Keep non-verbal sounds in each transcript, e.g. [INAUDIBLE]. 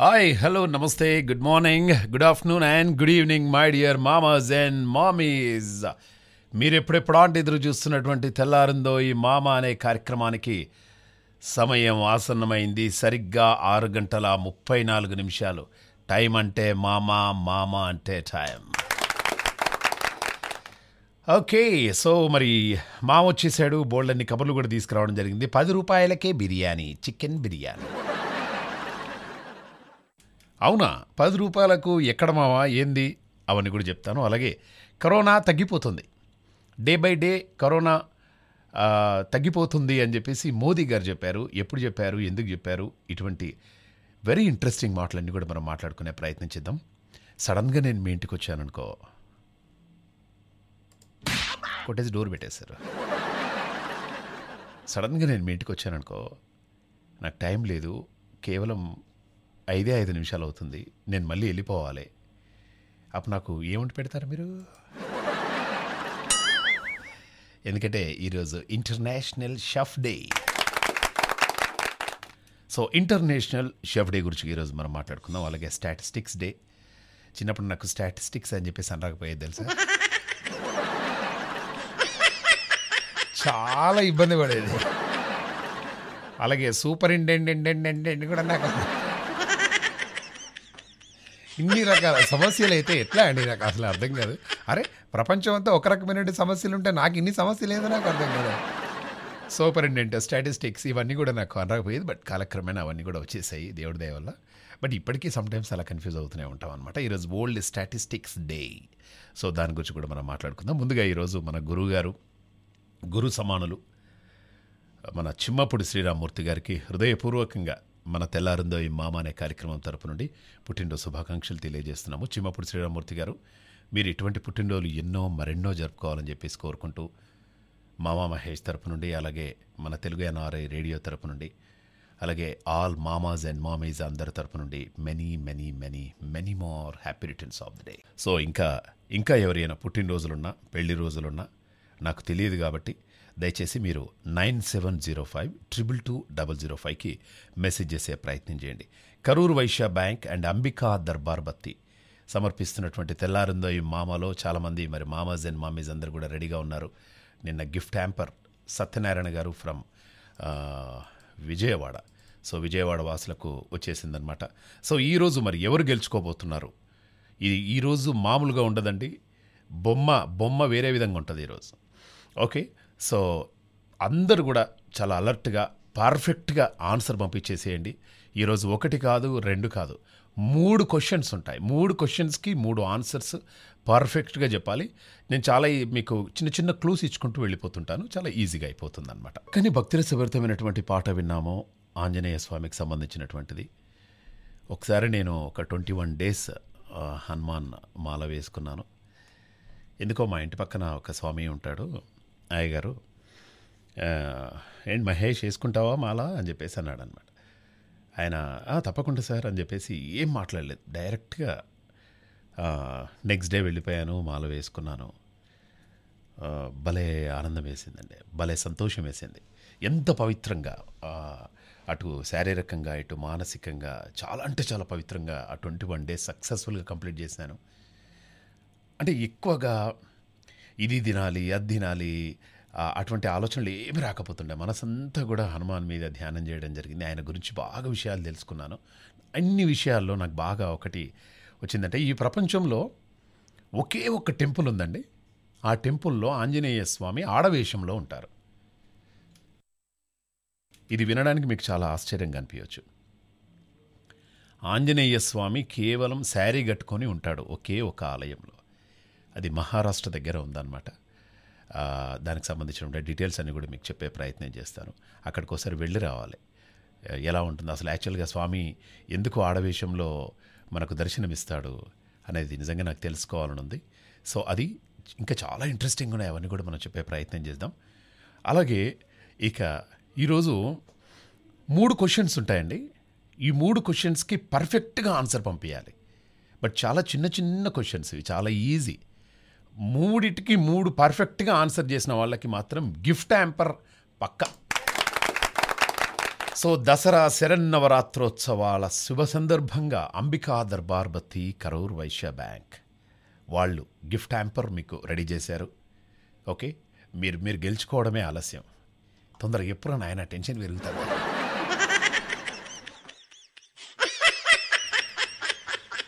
Hi hello నమస్తే good morning good afternoon and good evening my dear మామాస్ and మామీస్ మీరు ఎప్పుడెప్పుడాంటి ఎదురు చూస్తున్నటువంటి తెల్లారిందో ఈ మామ అనే కార్యక్రమానికి సమయం ఆసన్నమైంది. సరిగ్గా ఆరు గంటల ముప్పై నాలుగు నిమిషాలు. టైం అంటే మామ మామ అంటే టైం ఓకే సో మరి మామ వచ్చేసాడు బోల్డన్ని కబుర్లు కూడా తీసుకురావడం జరిగింది. పది రూపాయలకే బిర్యానీ చికెన్ బిర్యానీ. అవునా? పది రూపాయలకు ఎక్కడ మావా? ఏంది? అవన్నీ కూడా చెప్తాను. అలాగే కరోనా తగ్గిపోతుంది. డే బై డే కరోనా తగ్గిపోతుంది అని చెప్పేసి మోదీ గారు చెప్పారు. ఎప్పుడు చెప్పారు? ఎందుకు చెప్పారు? ఇటువంటి వెరీ ఇంట్రెస్టింగ్ మాటలన్నీ కూడా మనం మాట్లాడుకునే ప్రయత్నం చేద్దాం. సడన్గా నేను మీ ఇంటికి వచ్చాననుకో. కొట్టేసి డోర్ పెట్టేశారు. సడన్గా నేను మీ ఇంటికి వచ్చాననుకో. నాకు టైం లేదు. కేవలం ఐదే ఐదు నిమిషాలు అవుతుంది. నేను మళ్ళీ వెళ్ళిపోవాలి. అప్పుడు నాకు ఏమంటి పెడతారు మీరు? ఎందుకంటే ఈరోజు international chef day. So international chef day గురించి ఈరోజు మనం మాట్లాడుకుందాం. అలాగే స్టాటిస్టిక్స్ డే. చిన్నప్పుడు నాకు స్టాటిస్టిక్స్ అని చెప్పేసి అనరాకపోయేది తెలుసా? చాలా ఇబ్బంది పడేది. అలాగే సూపరింటెండెంట్ కూడా నాకు ఇన్ని రకాల సమస్యలు అయితే ఎట్లా అండి? నాకు అసలు అర్థం కాదు. అరే ప్రపంచం అంతా ఒక రకమైన సమస్యలు ఉంటే నాకు ఇన్ని సమస్యలు ఏదో నాకు అర్థం కాదు. సూపరింటెండెంట్ స్టాటిస్టిక్స్ ఇవన్నీ కూడా నాకు అనకపోయేది బట్ కాలక్రమేణా అవన్నీ కూడా వచ్చేసాయి దేవుడి దయ వల్ల. బట్ ఇప్పటికీ సమ్టైమ్స్ అలా కన్ఫ్యూజ్ అవుతూనే ఉంటాం అనమాట ఈరోజు వరల్డ్ స్టాటిస్టిక్స్ డే. సో దాని గురించి కూడా మనం మాట్లాడుకుందాం. ముందుగా ఈరోజు మన గురువు గారు గురు సమానులు మన చిమ్మపుడి శ్రీరామూర్తి గారికి హృదయపూర్వకంగా మన తెల్లారిందో ఈ మామ అనే కార్యక్రమం తరపు నుండి పుట్టినరోజు శుభాకాంక్షలు తెలియజేస్తున్నాము. చిమ్మపూడి శ్రీరామూర్తి గారు మీరు ఇటువంటి పుట్టినరోజులు ఎన్నో మరెన్నో జరుపుకోవాలని చెప్పేసి కోరుకుంటూ మామా మహేష్ తరపు నుండి అలాగే మన తెలుగు ఎన్ఆర్ఐ రేడియో తరపు నుండి అలాగే ఆల్ మామాస్ అండ్ మామీస్ అందరి తరపు నుండి many many many many more happy returns of the day. So ఇంకా ఇంకా ఎవరైనా పుట్టినరోజులున్నా పెళ్ళి రోజులున్నా నాకు తెలియదు కాబట్టి దయచేసి మీరు nine seven zero five triple two double zero ఫైవ్కి మెసేజ్ చేసే ప్రయత్నం చేయండి. కరూర్ వైశ్య బ్యాంక్ అండ్ అంబికా దర్బార్ బత్తి సమర్పిస్తున్నటువంటి తెల్లారిందో ఈ మామలో చాలామంది మరి మామాజ్ అండ్ మామీస్ అందరు కూడా రెడీగా ఉన్నారు. నిన్న గిఫ్ట్ హ్యాంపర్ సత్యనారాయణ గారు ఫ్రమ్ విజయవాడ. సో విజయవాడ వాసులకు వచ్చేసిందనమాట సో ఈరోజు మరి ఎవరు గెలుచుకోబోతున్నారు? ఇది ఈరోజు మామూలుగా ఉండదండి. బొమ్మ బొమ్మ వేరే విధంగా ఉంటుంది ఈరోజు ఓకే? సో అందరు కూడా చాలా అలర్ట్గా పర్ఫెక్ట్గా ఆన్సర్ పంపించేసేయండి. ఈరోజు ఒకటి కాదు రెండు కాదు. మూడు క్వశ్చన్స్ ఉంటాయి. మూడు క్వశ్చన్స్కి మూడు ఆన్సర్స్ పర్ఫెక్ట్గా చెప్పాలి. నేను చాలా మీకు చిన్న చిన్న క్లూస్ ఇచ్చుకుంటూ వెళ్ళిపోతుంటాను. చాలా ఈజీగా అయిపోతుంది అనమాట కానీ భక్తిరసభరితమైనటువంటి పాట విన్నామో ఆంజనేయ స్వామికి సంబంధించినటువంటిది. ఒకసారి నేను ఒక ట్వంటీ వన్ డేస్ హనుమాన్ మాల వేసుకున్నాను. ఎందుకో మా ఇంటి పక్కన ఒక స్వామి ఉంటాడు. అయ్యగారు ఆ, ఏంటి మహేష్ వేసుకుంటావా మాల? అని చెప్పేసి అన్నాడు అనమాట ఆయన తప్పకుండా సార్ అని చెప్పేసి ఏం మాట్లాడలేదు. డైరెక్ట్గా నెక్స్ట్ డే వెళ్ళిపోయాను మాల వేసుకున్నాను. భలే ఆనందం వేసిందండి భలే సంతోషం వేసింది. ఎంత పవిత్రంగా అటు శారీరకంగా ఇటు మానసికంగా చాలా అంటే చాలా పవిత్రంగా ఆ ట్వంటీ వన్ డేస్ సక్సెస్ఫుల్గా కంప్లీట్ చేశాను. అంటే ఎక్కువగా ఇది తినాలి అది తినాలి అటువంటి ఆలోచనలు ఏమి రాకపోతుండే. మనసంతా కూడా హనుమాన్ మీద ధ్యానం చేయడం జరిగింది. ఆయన గురించి బాగా విషయాలు తెలుసుకున్నాను. అన్ని విషయాల్లో నాకు బాగా ఒకటి వచ్చిందంటే ఈ ప్రపంచంలో ఒకే ఒక్క టెంపుల్ ఉందండి. ఆ టెంపుల్లో ఆంజనేయ స్వామి ఆడవేషంలో ఉంటారు. ఇది వినడానికి మీకు చాలా ఆశ్చర్యంగా అనిపించవచ్చు. ఆంజనేయ స్వామి కేవలం శారీ కట్టుకొని ఉంటాడు ఒకే ఒక ఆలయంలో. అది మహారాష్ట్ర దగ్గర ఉందన్నమాట. దానికి సంబంధించిన డీటెయిల్స్ అన్ని కూడా మీకు చెప్పే ప్రయత్నం చేస్తాను. అక్కడికి ఒకసారి వెళ్ళి రావాలి. ఎలా ఉంటుంది? అసలు యాక్చువల్గా స్వామి ఎందుకు ఆడవేషంలో మనకు దర్శనమిస్తాడు అనేది నిజంగా నాకు తెలుసుకోవాలని ఉంది. సో అది ఇంకా చాలా ఇంట్రెస్టింగ్ ఉన్నాయి. అవన్నీ కూడా మనం చెప్పే ప్రయత్నం చేద్దాం. అలాగే ఇక ఈరోజు మూడు క్వశ్చన్స్ ఉంటాయండి. ఈ మూడు క్వశ్చన్స్కి పర్ఫెక్ట్గా ఆన్సర్ పంపించాలి బట్ చాలా చిన్న చిన్న క్వశ్చన్స్ ఇవి. చాలా ఈజీ. మూడిటికి మూడు పర్ఫెక్ట్గా ఆన్సర్ చేసిన వాళ్ళకి మాత్రం గిఫ్ట్ హ్యాంపర్ పక్క. సో దసరా శరన్నవరాత్రోత్సవాల శుభ సందర్భంగా అంబికా దర్బార్ బత్తి కరూర్ వైశ్య బ్యాంక్ వాళ్ళు గిఫ్ట్ హ్యాంపర్ మీకు రెడీ చేశారు. ఓకే? మీరు మీరు గెలుచుకోవడమే ఆలస్యం. తొందరగా ఎప్పుడు నాయన టెన్షన్ పెరుగుతుంది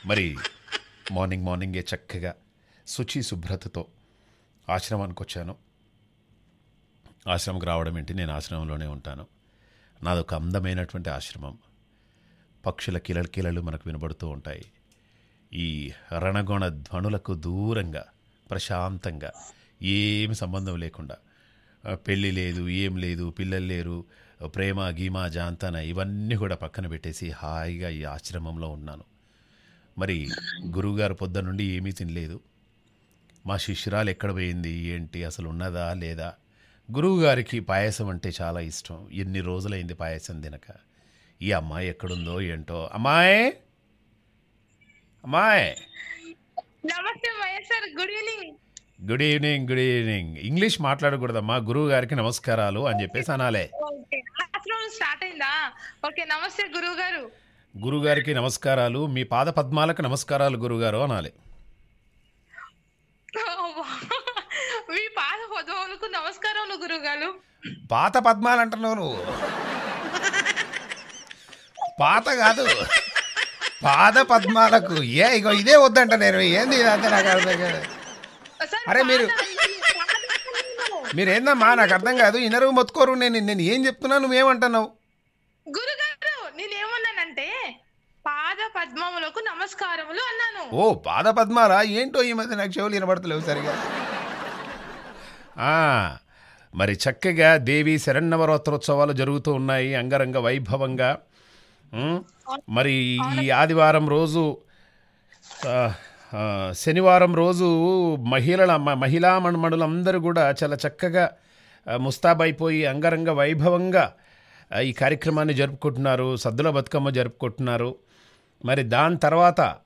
మరి మార్నింగ్ మార్నింగే చక్కగా శుచి శుభ్రతతో ఆశ్రమానికి వచ్చాను. ఆశ్రమంకి రావడం ఏంటి? నేను ఆశ్రమంలోనే ఉంటాను. నాదొక అందమైనటువంటి ఆశ్రమం. పక్షుల కిలలు కిలలు మనకు వినబడుతూ ఉంటాయి. ఈ రణగొణ ధ్వనులకు దూరంగా ప్రశాంతంగా ఏమి సంబంధం లేకుండా పెళ్ళి లేదు ఏం లేదు పిల్లలు లేరు ప్రేమ గీమా జాంతన ఇవన్నీ కూడా పక్కన పెట్టేసి హాయిగా ఈ ఆశ్రమంలో ఉన్నాను. మరి గురువుగారు పొద్దు నుండి ఏమీ తినలేదు. మా శిష్యురాలు ఎక్కడ పోయింది? ఏంటి? అసలు ఉన్నదా? లేదా? గురువుగారికి పాయసం అంటే చాలా ఇష్టం. ఎన్ని రోజులైంది పాయసం తినక? ఈ అమ్మాయి ఎక్కడుందో ఏంటో? అమ్మాయి! అమ్మాయి! నమస్తే good evening. Good evening good evening. English మాట్లాడకూడదమ్మా. గురువు గారికి నమస్కారాలు అని చెప్పేసి అనాలే. స్టార్ట్ అయిందా? ఓకే నమస్తే గురువు గారు గురుగారికి నమస్కారాలు. మీ పాద పద్మాలకు నమస్కారాలు గురుగారు అనాలి. మీ పాద పదవులకు నమస్కారం గురువు గారు పాత పద్మాలు అంటున్నావు నువ్వు. పాత కాదు. పాద పద్మాలకు. ఏ ఇగో ఇదే వద్దంట నేను. ఏంది ఇదంతా నాకు అర్థం కాదు. అరే మీరు-. మీరేందమ్మా నాకు అర్థం కాదు. ఇనరు మొత్తుకోరు. నేను నేను ఏం చెప్తున్నా నువ్వేమంటున్నావు? గురుగారు నేనేమన్నానంటే పాద పద్మములకు నమస్కారములు అన్నాను. ఓ పాద పద్మాలా ఏంటో ఈ మధ్య నాకు చెవులు వినబడతలేవు సరిగా. ఆ, మరి చక్కగా దేవి శరన్నవరాత్రోత్సవాలు జరుగుతూ ఉన్నాయి అంగరంగ వైభవంగా. మరి ఈ ఆదివారం రోజు శనివారం రోజు మహిళల మహిళా మణులందరూ కూడా చాలా చక్కగా ముస్తాబైపోయి అంగరంగ వైభవంగా ఈ కార్యక్రమాన్ని జరుపుకుంటున్నారు సద్దుల బతుకమ్మ జరుపుకుంటున్నారు. మరి దాని తర్వాత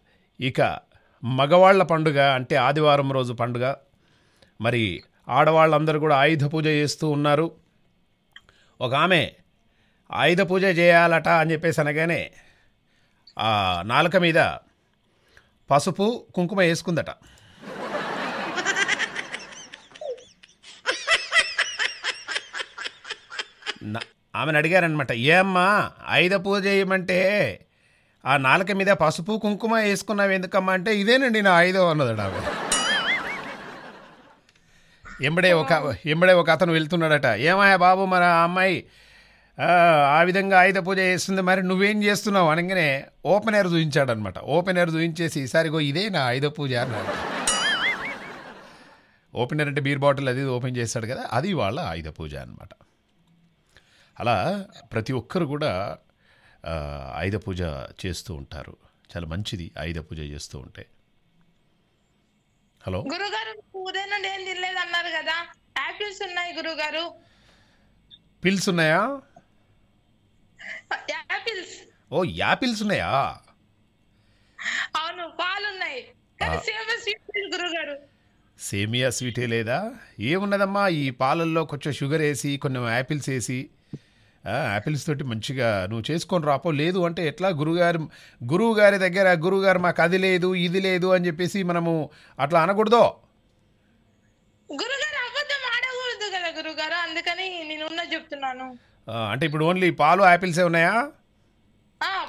ఇక మగవాళ్ళ పండుగ అంటే ఆదివారం రోజు పండుగ. మరి ఆడవాళ్ళందరూ కూడా ఆయుధ పూజ చేస్తూ ఉన్నారు. ఒక ఆమె ఆయుధ పూజ చేయాలట అని చెప్పేసి అనగానే ఆ నాలుక మీద పసుపు కుంకుమ వేసుకుందట. ఆమెను అడిగారనమాట ఏమ్మా ఆయుధ పూజ చేయమంటే ఆ నాలుక మీద పసుపు కుంకుమ వేసుకున్నావు ఎందుకమ్మా అంటే ఇదేనండి నా ఐదో అన్నది ఆమె ఎంబడే ఒక ఎంబడే ఒక అతను వెళ్తున్నాడట. ఏమాయా బాబు మరి ఆ అమ్మాయి? ఆ, విధంగా ఆయుధ పూజ చేస్తుంది మరి నువ్వేం చేస్తున్నావు అనగానే ఓపెన్ ఎయిర్ చూపించాడనమాట ఓపెన్ ఎయిర్ చూపించేసి ఈసారిగో ఇదే నా ఆయుధ పూజ అన్నాడు. ఓపెన్ ఎయిర్ అంటే బీర్ బాటిల్ అది ఇది ఓపెన్ చేస్తాడు కదా అది వాళ్ళ ఆయుధ పూజ అనమాట అలా ప్రతి ఒక్కరు కూడా ఆయుధ పూజ చేస్తూ ఉంటారు. చాలా మంచిది ఆయుధ పూజ చేస్తూ ఉంటే. హలో? గురుగారు ఉదయం నుండి ఏం తినలేదు అన్నారు కదా? యాపిల్స్ ఉన్నాయి గురుగారు. పిల్స్ ఉన్నాయా? యాపిల్స్. ఓ యాపిల్స్ ఉన్నాయా? అవును పాలు ఉన్నాయి గురుగారు. సేమియా స్వీటే లేదా? ఏమున్నదమ్మా ఈ పాలల్లో కొంచెం షుగర్ వేసి కొన్ని యాపిల్స్ వేసి యాపిల్స్ తోటి మంచిగా నువ్వు చేసుకొని రాపో. లేదు అంటే ఎట్లా? గురుగారు గురువు గారి దగ్గర గురువుగారు మాకు అది లేదు ఇది లేదు అని చెప్పేసి మనము అట్లా అనకూడదు. గురుగారు అందుకని నేను ఉన్న చెప్తున్నాను. అంటే ఇప్పుడు ఓన్లీ పాలు యాపిల్సే ఉన్నాయా?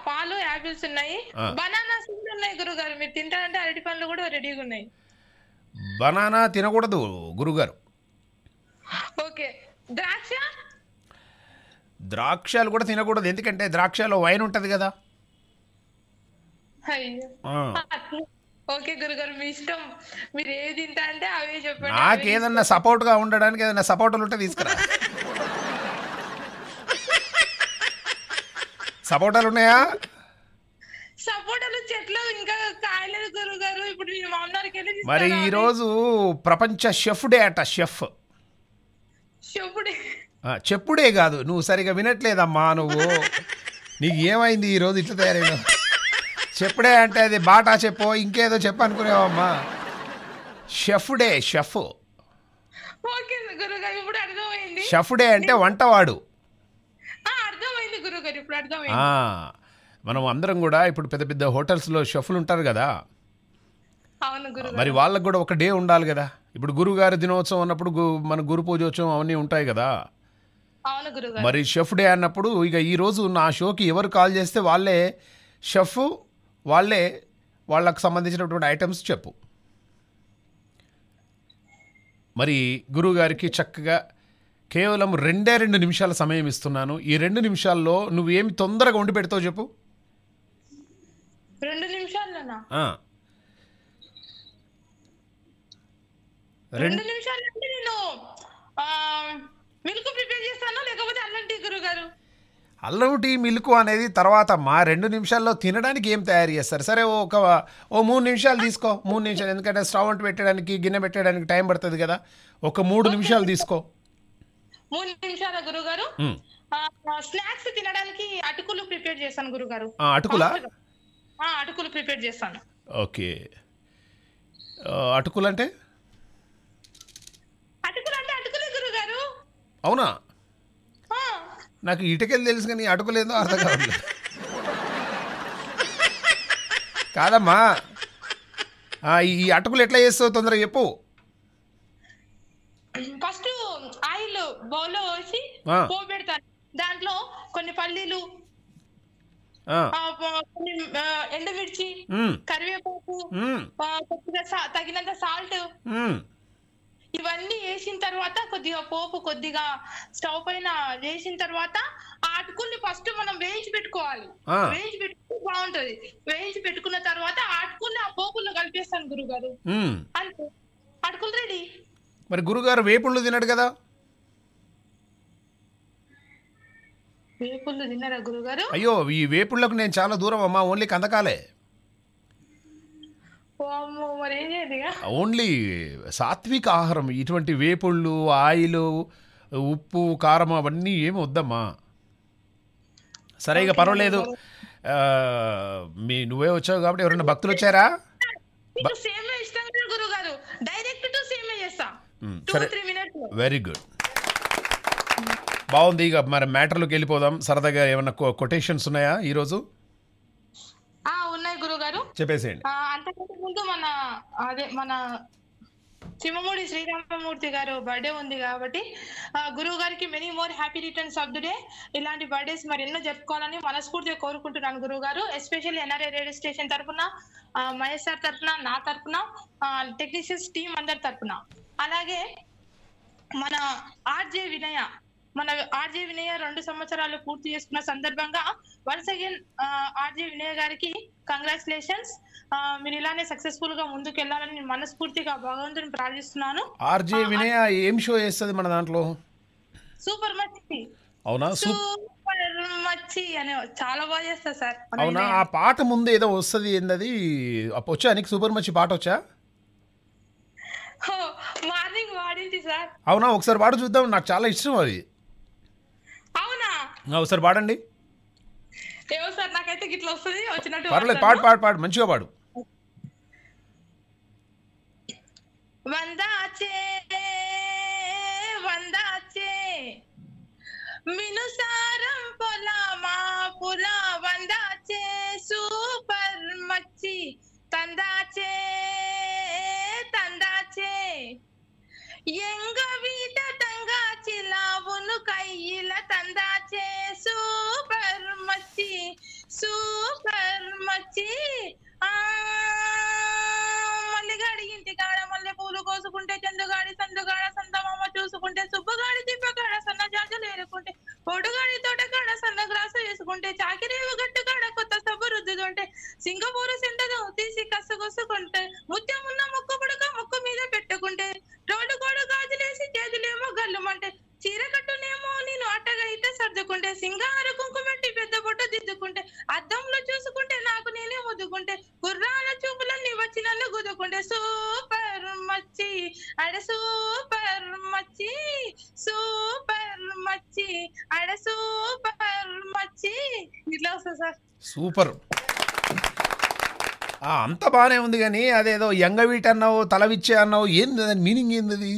పాలు యాపిల్స్ ఉన్నాయి. బనానాస్ కూడా ఉన్నాయి గురుగారు. మీరు తింటారంటే అరటి పండ్లు కూడా రెడీగా ఉన్నాయి. బనానా తినకూడదు గురుగారు. ఓకే. ద్రాక్ష? ద్రాక్షలు కూడా తినకూడదు. ఎందుకంటే ద్రాక్షలో వైన్ ఉంటుంది కదా. అయ్యో. ఆ. ఓకే గురుగారు మీ ఇష్టం. మీరు ఏది తింటా అంటే అవే చెప్పండి. నాకు ఏదన్నా సపోర్ట్గా ఉండడానికి ఏదన్నా సపోర్టులు ఉంటే తీసుకురా. సపోర్టాలు ఉన్నాయా? సపోటాలు చెట్లు ఇంకా కాయలేదు గురుగారు. ఇప్పుడు మరి తీసుకురావాలి. ఈరోజు ప్రపంచ షెఫ్ డే అట షెఫ్. చెప్పుడే ఆ, చెప్పుడే కాదు. నువ్వు సరిగా వినట్లేదమ్మా నువ్వు. నీకు ఏమైంది ఈరోజు ఇట్లా తయారైన చెప్పుడే అంటే అది బాటా చెప్పు ఇంకేదో చెప్పు అనుకునేవమ్మా. Chef day chef. ఓకే గురుగారు ఇప్పుడు అర్థమైంది. షెఫ్ డే అంటే వంటవాడు. మనం అందరం కూడా ఇప్పుడు పెద్ద పెద్ద హోటల్స్లో షెఫ్లు ఉంటారు కదా. మరి వాళ్ళకు కూడా ఒక డే ఉండాలి కదా. ఇప్పుడు గురుగారి దినోత్సవం అన్నప్పుడు గు- మన గురు పూజోత్సవం అవన్నీ ఉంటాయి కదా. మరి షెఫ్ డే అన్నప్పుడు ఇక ఈరోజు నా షోకి ఎవరు కాల్ చేస్తే వాళ్ళే షెఫ్ వాళ్ళే వాళ్ళకు సంబంధించినటువంటి ఐటమ్స్ చెప్పు. మరి గురువుగారికి చక్కగా కేవలం రెండే రెండు నిమిషాల సమయం ఇస్తున్నాను. ఈ రెండు నిమిషాల్లో నువ్వేమి తొందరగా వండి పెడతావు చెప్పు. రెండు నిమిషాల్లోనా. రెండు నిమిషాలు నేను మిల్క్ ప్రిపేర్ చేస్తాను లేకపోతే అల్లం టీ గురుగారు? అల్లం టీ మిల్క్ అనేది తర్వాత మా రెండు నిమిషాల్లో తినడానికి ఏం తయారు చేస్తారు? సరే ఒక ఓ మూడు నిమిషాలు తీసుకో. మూడు నిమిషాలు ఎందుకంటే స్టవ్ అంటు పెట్టడానికి గిన్నె పెట్టడానికి టైం పడుతుంది కదా. ఒక మూడు నిమిషాలు తీసుకో. మూడు నిమిషాల గురుగారు. స్నాక్స్ తినడానికి అటుకులు ప్రిపేర్ చేస్తాను గురుగారు. అటుకులా? అటుకులు ప్రిపేర్ చేస్తాను. ఓకే. అటుకులు అంటే అటుకులు అంటే అటుకులే గురుగారు అవునా? నాకు ఇటుకలు తెలుసు కానీ అటుకులు ఏందో అర్థం కావట్లేదు. కాదమ్మా. ఈ అటుకులు ఎట్లా చేస్తావు తొందరగా చెప్పు. ఫస్ట్ ఆయిల్ బౌల్లో వేసి పెడతాను. దాంట్లో కొన్ని పల్లీలు కొన్ని ఎండుమిర్చి కరివేపాకు తగినంత సాల్ట్ ఇవన్నీ వేసిన తర్వాత కొద్దిగా పోపు కొద్దిగా స్టవ్ పైన వేసిన తర్వాత ఆ అటుకుల్ని ఫస్ట్ మనం వేయించి పెట్టుకోవాలి. వేయించి పెట్టుకుంటే బాగుంటది. వేయించి పెట్టుకున్న తర్వాత ఆ అటుకుల్ని ఆ పోపుల్లో కలిపేస్తాను గురుగారు. అంతే. అటుకులు రెడీ. మరి గురుగారు వేపుళ్ళు తినడు కదా? వేపుళ్ళు తిన్నారా గురుగారు? అయ్యో ఈ వేపుళ్ళకు నేను చాలా దూరం అమ్మా ఓన్లీ కందకాలే. మరి ఏం? ఓన్లీ సాత్విక ఆహారం ఇటువంటి వేపుళ్ళు ఆయిల్ ఉప్పు కారం అవన్నీ ఏమి వద్దమ్మా. సరే ఇక పర్వాలేదు. మీ నువ్వే వచ్చావు కాబట్టి ఎవరైనా భక్తులు వచ్చారా? సరే. వెరీ గుడ్ బాగుంది ఇక మరి మ్యాటర్లోకి వెళ్ళిపోదాం. సరదాగా ఏమన్నా కొటేషన్స్ ఉన్నాయా ఈరోజు? చెప్పేసేయండి. అంతకంటే ముందు మన అదే మన సింహమూడి శ్రీరామమూర్తి గారు బర్త్డే ఉంది కాబట్టి గురువు గారికి many more happy returns of the day ఇలాంటి బర్త్డేస్ మరి ఎన్నో జరుపుకోవాలని మనస్ఫూర్తిగా కోరుకుంటున్నాను గురువు గారు ఎస్పెషల్లీ ఎన్ఆర్ఐ రేడియో స్టేషన్ తరఫున మహేష్ సార్ తరఫున నా తరఫున టెక్నీషియన్స్ టీం అందరి తరఫున అలాగే మన ఆర్జే వినయ మన ఆర్జే వినయ రెండు సంవత్సరాలు పూర్తి చేసుకున్న సందర్భంగా వన్స్ అగైన్ ఆర్జే వినయ గారికి కంగ్రాచులేషన్స్. మీరు ఇలానే సక్సెస్ఫుల్గా ముందుకు వెళ్ళాలని నేను మనస్ఫూర్తిగా భగవంతుని ప్రార్థిస్తున్నాను. ఆర్జే వినయ ఏం షో చేస్తుంది మన దాంట్లో? సూపర్ మచ్చి. అవునా? సూప్ సూపర్ మచ్చి అనే చాలా బాగా చేస్తారు సార్. అవునా. ఆ పాట ముందు ఏదో వస్తుంది ఏందది? వచ్చా నీకు సూపర్ మంచి పాట వచ్చా? మార్నింగ్ వాడింది సార్. అవునా? ఒకసారి పాట చూద్దాం. నాకు చాలా ఇష్టం అది. ఒకసారి పాడండి. ఏమో సార్ నాకైతే గిట్ల వస్తుంది వచ్చినట్టు పర్లేదు. పాడు పాడు పాడు మంచిగా పాడు. వందాచే వందాచే మినుసారం పొల మా పుల వందాచే సూపర్ మచ్చి తందాచే తందాచే. எங்க வீட்ட தங்காச்சில உன்னு கையில தந்தாச்சே சூப்பர் மச்சி సూపర్ మచ్చి ఆ మల్లిగాడి ఇంటి కాడ మల్లె పూలు కోసుకుంటే చందుగాడి సందుగాడ సందమామ చూసుకుంటే సుబ్బగాడి దిబ్బగాడ సన్న జాజలు ఏరుకుంటే పొడుగాడి తోట కాడ సన్న గ్లాసు వేసుకుంటే చాకిరేవు గట్టు కాడ కొత్త సబ్బు సింగపూరు సెంటరు తీసి కసగొసుకుంటే ముత్యమున్న ముక్కు పుడక ముక్కు మీద పెట్టుకుంటే రోడ్డు కూడా గాజులేసి చేతులేమో గల్లుమంటే చీర కట్టునేమో నేను అట్టగైతే సర్దుకుంటే సింగార కుంకుమెట్టి పెద్ద బొట్టు దిద్దుకుంటే అద్దంలో చూసుకుంటే నాకు నేనే ముద్దుకుంటే గుర్రాల చూపులన్నీ వచ్చి నన్ను గుద్దుకుంటే సూపర్ మచ్చి అడ సూపర్ మచ్చి సూపర్ మచ్చి అడ సూపర్ మచ్చి. ఇట్లా వస్తుంది సార్. సూపర్. అంత బాగానే ఉంది కానీ అదేదో యంగవీట్ అన్నావు తలవిచ్చే అన్నావు ఏంది దాని మీనింగ్ ఏంది అది.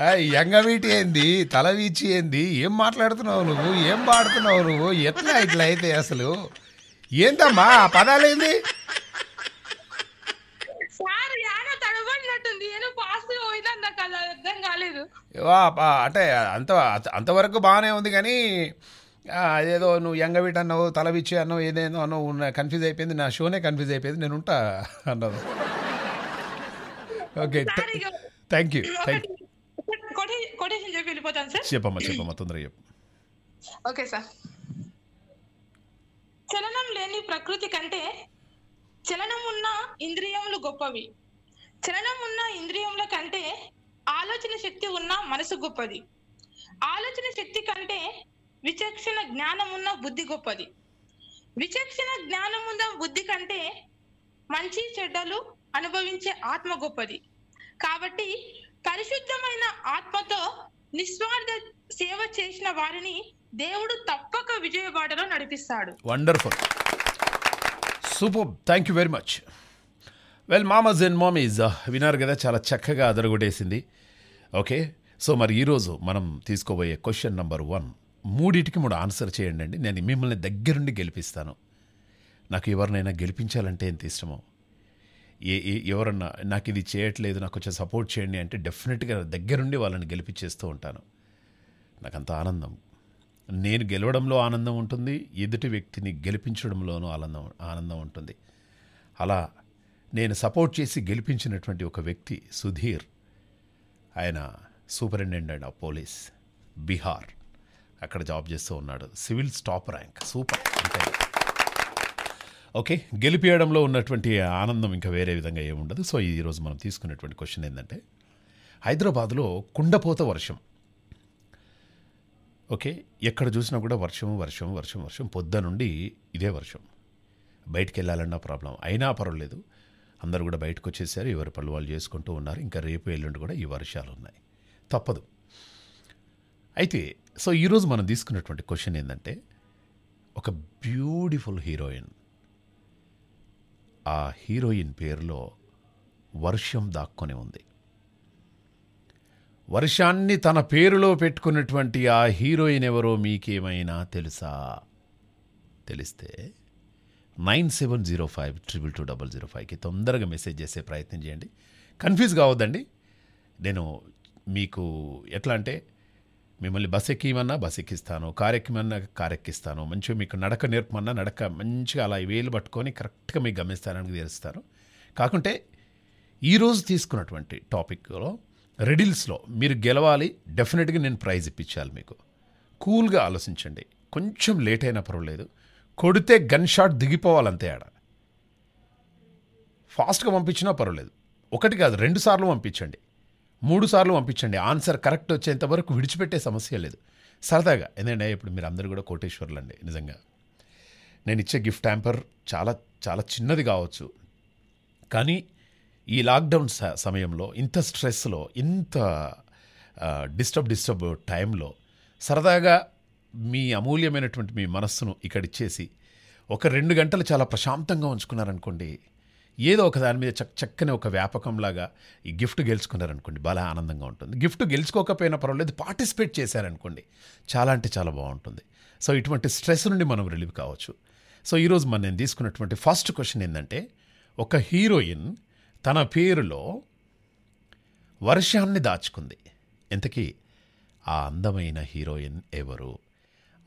ఆ, ఎంగవీటి ఏంది తల వీచి ఏంది? ఏం మాట్లాడుతున్నావు నువ్వు? ఏం పాడుతున్నావు నువ్వు? ఎట్లా ఇట్లా అయితే అసలు? ఏందమ్మా ఆ పదాలేంది? నాకు అది అర్థం కాలేదు. వా, పా- అంటే అంత అంతవరకు బాగానే ఉంది కానీ అదేదో నువ్వు ఎంగవీటి అన్నావు తల వీచి అన్నావు ఏదేదో అన్నావు కన్ఫ్యూజ్ అయిపోయింది. నా షోనే కన్ఫ్యూజ్ అయిపోయింది. నేను ఉంటా అన్నావు ఓకే థ్యాంక్ యూ థ్యాంక్ ఒకటి కొటే- కొటేషన్ చెప్పి వెళ్ళిపోతాను సార్. చెప్పమ్మా చెప్పమ్మా తొందరగా చెప్పు. ఓకే సార్ చలనం లేని ప్రకృతి కంటే చలనం ఉన్న ఇంద్రియములు గొప్పవి. చలనం ఉన్న ఇంద్రియముల కంటే ఆలోచన శక్తి ఉన్న మనసు గొప్పది. ఆలోచన శక్తి కంటే విచక్షణ జ్ఞానం ఉన్న బుద్ధి గొప్పది. విచక్షణ జ్ఞానం ఉన్న బుద్ధి కంటే మంచి చెడ్డలు అనుభవించే ఆత్మ గొప్పది. కాబట్టి పరిశుద్ధమైన ఆత్మతో నిస్వార్థ సేవ చేసిన వారిని దేవుడు తప్పక విజయవాడలో నడిపిస్తాడు. Wonderful super thank you very much well మామస్ and మామీస్ విన్నారు కదా చాలా చక్కగా అదరగొట్టేసింది. ఓకే సో మరి ఈరోజు మనం తీసుకోబోయే క్వశ్చన్ నెంబర్ వన్ మూడింటికి మూడు ఆన్సర్ చేయండి అండి. నేను మిమ్మల్ని దగ్గరుండి గెలిపిస్తాను. నాకు ఎవరినైనా గెలిపించాలంటే ఎంత ఇష్టమో? ఏ ఏ- ఎవరన్నా నాకు ఇది చేయట్లేదు నాకు కొంచెం సపోర్ట్ చేయండి అంటే డెఫినెట్గా దగ్గరుండి వాళ్ళని గెలిపించేస్తూ ఉంటాను. నాకు అంత ఆనందం. నేను గెలవడంలో ఆనందం ఉంటుంది ఎదుటి వ్యక్తిని గెలిపించడంలోనూ ఆనందం ఆనందం ఉంటుంది. అలా నేను సపోర్ట్ చేసి గెలిపించినటువంటి ఒక వ్యక్తి సుధీర్. ఆయన సూపరింటెండెంట్ ఆఫ్ పోలీస్ బీహార్. అక్కడ జాబ్ చేస్తూ ఉన్నాడు. Civil stop rank. సూపర్. అంటే ఓకే గెలిపియడంలో ఉన్నటువంటి ఆనందం ఇంకా వేరే విధంగా ఏముండదు సో ఈరోజు మనం తీసుకునేటువంటి క్వశ్చన్ ఏంటంటే హైదరాబాద్లో కుండపోత వర్షం. ఓకే ఎక్కడ చూసినా కూడా వర్షం వర్షం వర్షం వర్షం. పొద్దు నుండి ఇదే వర్షం. బయటికి వెళ్ళాలన్నా ప్రాబ్లం. అయినా పర్వాలేదు. అందరూ కూడా బయటకు వచ్చేసారు ఎవరి పనులు వాళ్ళు చేసుకుంటూ ఉన్నారు. ఇంకా రేపు ఎల్లుండి కూడా ఈ వర్షాలు ఉన్నాయి తప్పదు. అయితే సో ఈరోజు మనం తీసుకున్నటువంటి క్వశ్చన్ ఏంటంటే ఒక బ్యూటిఫుల్ హీరోయిన్. ఆ హీరోయిన్ పేరులో వర్షం దాక్కొని ఉంది. వర్షాన్ని తన పేరులో పెట్టుకున్నటువంటి ఆ హీరోయిన్ ఎవరో మీకేమైనా తెలుసా? తెలిస్తే nine seven zero five triple two double zero ఫైవ్కి తొందరగా మెసేజ్ చేసే ప్రయత్నం చేయండి. కన్ఫ్యూజ్ కావద్దండి నేను మీకు ఎట్లా అంటే మిమ్మల్ని బస్ ఎక్కిమన్నా బస్ ఎక్కిస్తాను. కార్ ఎక్కిమన్నా కార్ ఎక్కిస్తాను. మంచిగా మీకు నడక నేర్పమన్నా నడక మంచిగా అలా వేలు పట్టుకొని కరెక్ట్గా మీకు గమనిస్తానని తెలుస్తాను కాకుంటే ఈరోజు తీసుకున్నటువంటి టాపిక్లో రెడిల్స్లో మీరు గెలవాలి డెఫినెట్గా నేను ప్రైజ్ ఇప్పించాలి మీకు. కూల్గా ఆలోచించండి. కొంచెం లేట్ అయినా పర్వాలేదు. కొడితే గన్ షాట్ దిగిపోవాలంతే ఆడ. ఫాస్ట్గా పంపించినా పర్వాలేదు. ఒకటి కాదు రెండు సార్లు పంపించండి. మూడు సార్లు పంపించండి. ఆన్సర్ కరెక్ట్ వచ్చేంత వరకు విడిచిపెట్టే సమస్య లేదు. సరదాగా ఎందుకంటే ఇప్పుడు మీరు అందరూ కూడా కోటేశ్వర్లు అండి నిజంగా. నేను ఇచ్చే గిఫ్ట్ ట్యాంపర్ చాలా చాలా చిన్నది కావచ్చు. కానీ ఈ లాక్డౌన్ స- సమయంలో ఇంత స్ట్రెస్లో ఇంత డిస్టర్బ్ డిస్టర్బ్ టైంలో సరదాగా మీ అమూల్యమైనటువంటి మీ మనస్సును ఇక్కడిచ్చేసి ఒక రెండు గంటలు చాలా ప్రశాంతంగా ఉంచుకున్నారనుకోండి ఏదో ఒక దాని మీద చక్ చక్కని ఒక వ్యాపకంలాగా ఈ గిఫ్ట్ గెలుచుకున్నారనుకోండి బాగా ఆనందంగా ఉంటుంది. గిఫ్ట్ గెలుచుకోకపోయినా పర్వాలేదు పార్టిసిపేట్ చేశారనుకోండి చాలా అంటే చాలా బాగుంటుంది. సో ఇటువంటి స్ట్రెస్ నుండి మనం రిలీవ్ కావచ్చు. సో ఈరోజు మనం నేను తీసుకున్నటువంటి ఫస్ట్ క్వశ్చన్ ఏంటంటే ఒక హీరోయిన్ తన పేరులో వర్షాన్ని దాచుకుంది. ఎంతకీ? ఆ అందమైన హీరోయిన్ ఎవరు?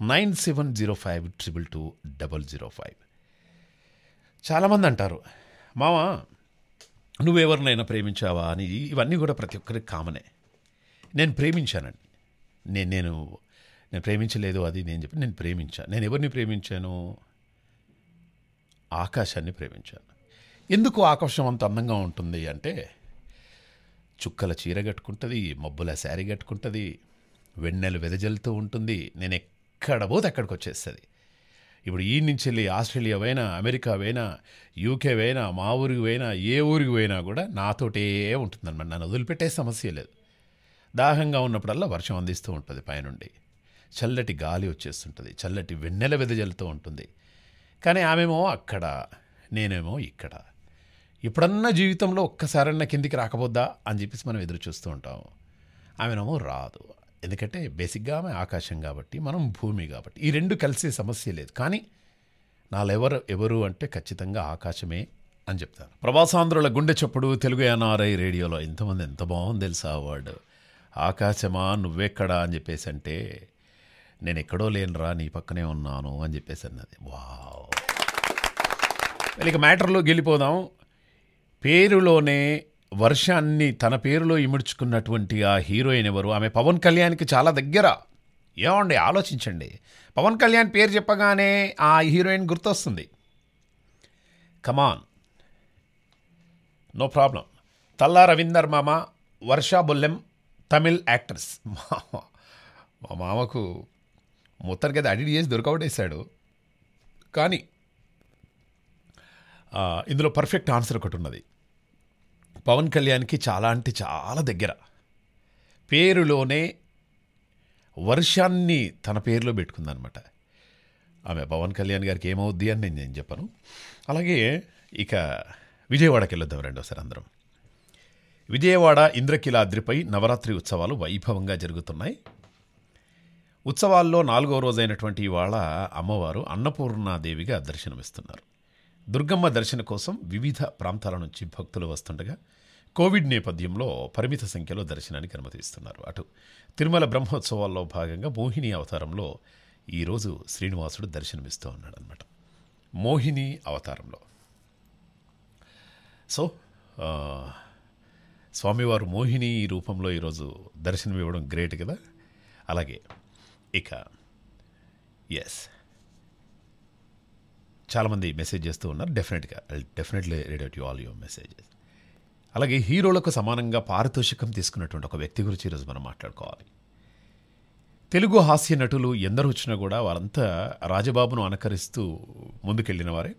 Nine seven zero five triple two double zero five. చాలామంది అంటారు మావా నువ్వెవరినైనా ప్రేమించావా? అని ఇవన్నీ కూడా ప్రతి ఒక్కరికి కామనే. నేను ప్రేమించానండి. నేను నేను నేను ప్రేమించలేదు అది నేను చెప్పి నేను ప్రేమించాను నేను ఎవరిని ప్రేమించాను? ఆకాశాన్ని ప్రేమించాను. ఎందుకు ఆకాశం అంత అందంగా ఉంటుంది అంటే చుక్కల చీర కట్టుకుంటుంది మబ్బుల శారీ కట్టుకుంటుంది వెన్నెలు వెదజల్లుతూ ఉంటుంది. నేను ఎక్కడ పోతే అక్కడికి వచ్చేస్తుంది. ఇప్పుడు ఈ నుంచి వెళ్ళి ఆస్ట్రేలియా పోయినా అమెరికా పోయినా యూకే పోయినా మా ఊరికి పోయినా ఏ ఊరికి పోయినా కూడా నాతోటే ఉంటుందన్నమాట. నన్ను వదిలిపెట్టే సమస్య లేదు. దాహంగా ఉన్నప్పుడల్లా వర్షం అందిస్తూ ఉంటుంది పైనుండి. చల్లటి గాలి వచ్చేస్తుంటుంది. చల్లటి వెన్నెల వెదజల్లుతూ ఉంటుంది. కానీ ఆమెమో అక్కడ నేనేమో ఇక్కడ. ఇప్పుడన్నా జీవితంలో ఒక్కసారన్నా కిందికి రాకపోద్దా అని చెప్పేసి మనం ఎదురు చూస్తూ ఉంటాం ఆమెనేమో రాదు. ఎందుకంటే బేసిక్గా ఆమె ఆకాశం కాబట్టి మనం భూమి కాబట్టి. ఈ రెండు కలిసే సమస్య లేదు. కానీ నాలెవరు ఎవరు అంటే ఖచ్చితంగా ఆకాశమే అని చెప్తాను. ప్రవాసాంధ్రుల గుండె చప్పుడు తెలుగు ఎన్ఆర్ఐ రేడియోలో ఇంతమంది ఎంత బాగుంది తెలుసా వాడు ఆకాశమా నువ్వెక్కడా అని చెప్పేసి అంటే నేను ఎక్కడో లేనురా నీ పక్కనే ఉన్నాను అని చెప్పేసి అన్నది. వావ్. ఇక మ్యాటర్లో గెలిపోదాం పేరులోనే వర్షాన్ని తన పేరులో ఇముడ్చుకున్నటువంటి ఆ హీరోయిన్ ఎవరు? ఆమె పవన్ కళ్యాణ్కి చాలా దగ్గర. ఏమండి ఆలోచించండి. పవన్ కళ్యాణ్ పేరు చెప్పగానే ఆ హీరోయిన్ గుర్తొస్తుంది. Come on no problem Talla Ravinder మామ వర్షా బొల్లెం తమిళ్ యాక్టర్స్. మామ మా మామకు మొత్తానికి అది అడిట్ చేసి దొరకవటేశాడు కానీ ఇందులో పర్ఫెక్ట్ ఆన్సర్ ఒకటి ఉన్నది. పవన్ కళ్యాణ్కి చాలా అంటే చాలా దగ్గర. పేరులోనే వర్షాన్ని తన పేరులో పెట్టుకుందనమాట. ఆమె పవన్ కళ్యాణ్ గారికి ఏమవుద్ది అని నేను నేను చెప్పను. అలాగే ఇక విజయవాడకి వెళ్ళొద్దాం రెండోసారి అందరం. విజయవాడ ఇంద్రకిలాద్రిపై నవరాత్రి ఉత్సవాలు వైభవంగా జరుగుతున్నాయి. ఉత్సవాల్లో నాలుగో రోజైనటువంటి ఇవాళ అమ్మవారు అన్నపూర్ణాదేవిగా దర్శనమిస్తున్నారు. దుర్గమ్మ దర్శన కోసం వివిధ ప్రాంతాల నుంచి భక్తులు వస్తుండగా కోవిడ్ నేపథ్యంలో పరిమిత సంఖ్యలో దర్శనానికి అనుమతిస్తున్నారు. అటు తిరుమల బ్రహ్మోత్సవాల్లో భాగంగా మోహిని అవతారంలో ఈరోజు శ్రీనివాసుడు దర్శనమిస్తూ ఉన్నాడనమాట మోహిని అవతారంలో. సో స్వామివారు మోహిని ఈ రూపంలో ఈరోజు దర్శనం ఇవ్వడం గ్రేట్ కదా? అలాగే ఇక ఎస్ చాలామంది మెసేజ్ చేస్తూ ఉన్నారు. డెఫినెట్గా definitely read out you all your messages అలాగే హీరోలకు సమానంగా పారితోషికం తీసుకున్నటువంటి ఒక వ్యక్తి గురించి ఈరోజు మనం మాట్లాడుకోవాలి. తెలుగు హాస్య నటులు ఎందరు వచ్చినా కూడా వారంతా రాజబాబును అనుకరిస్తూ ముందుకెళ్ళిన వారే.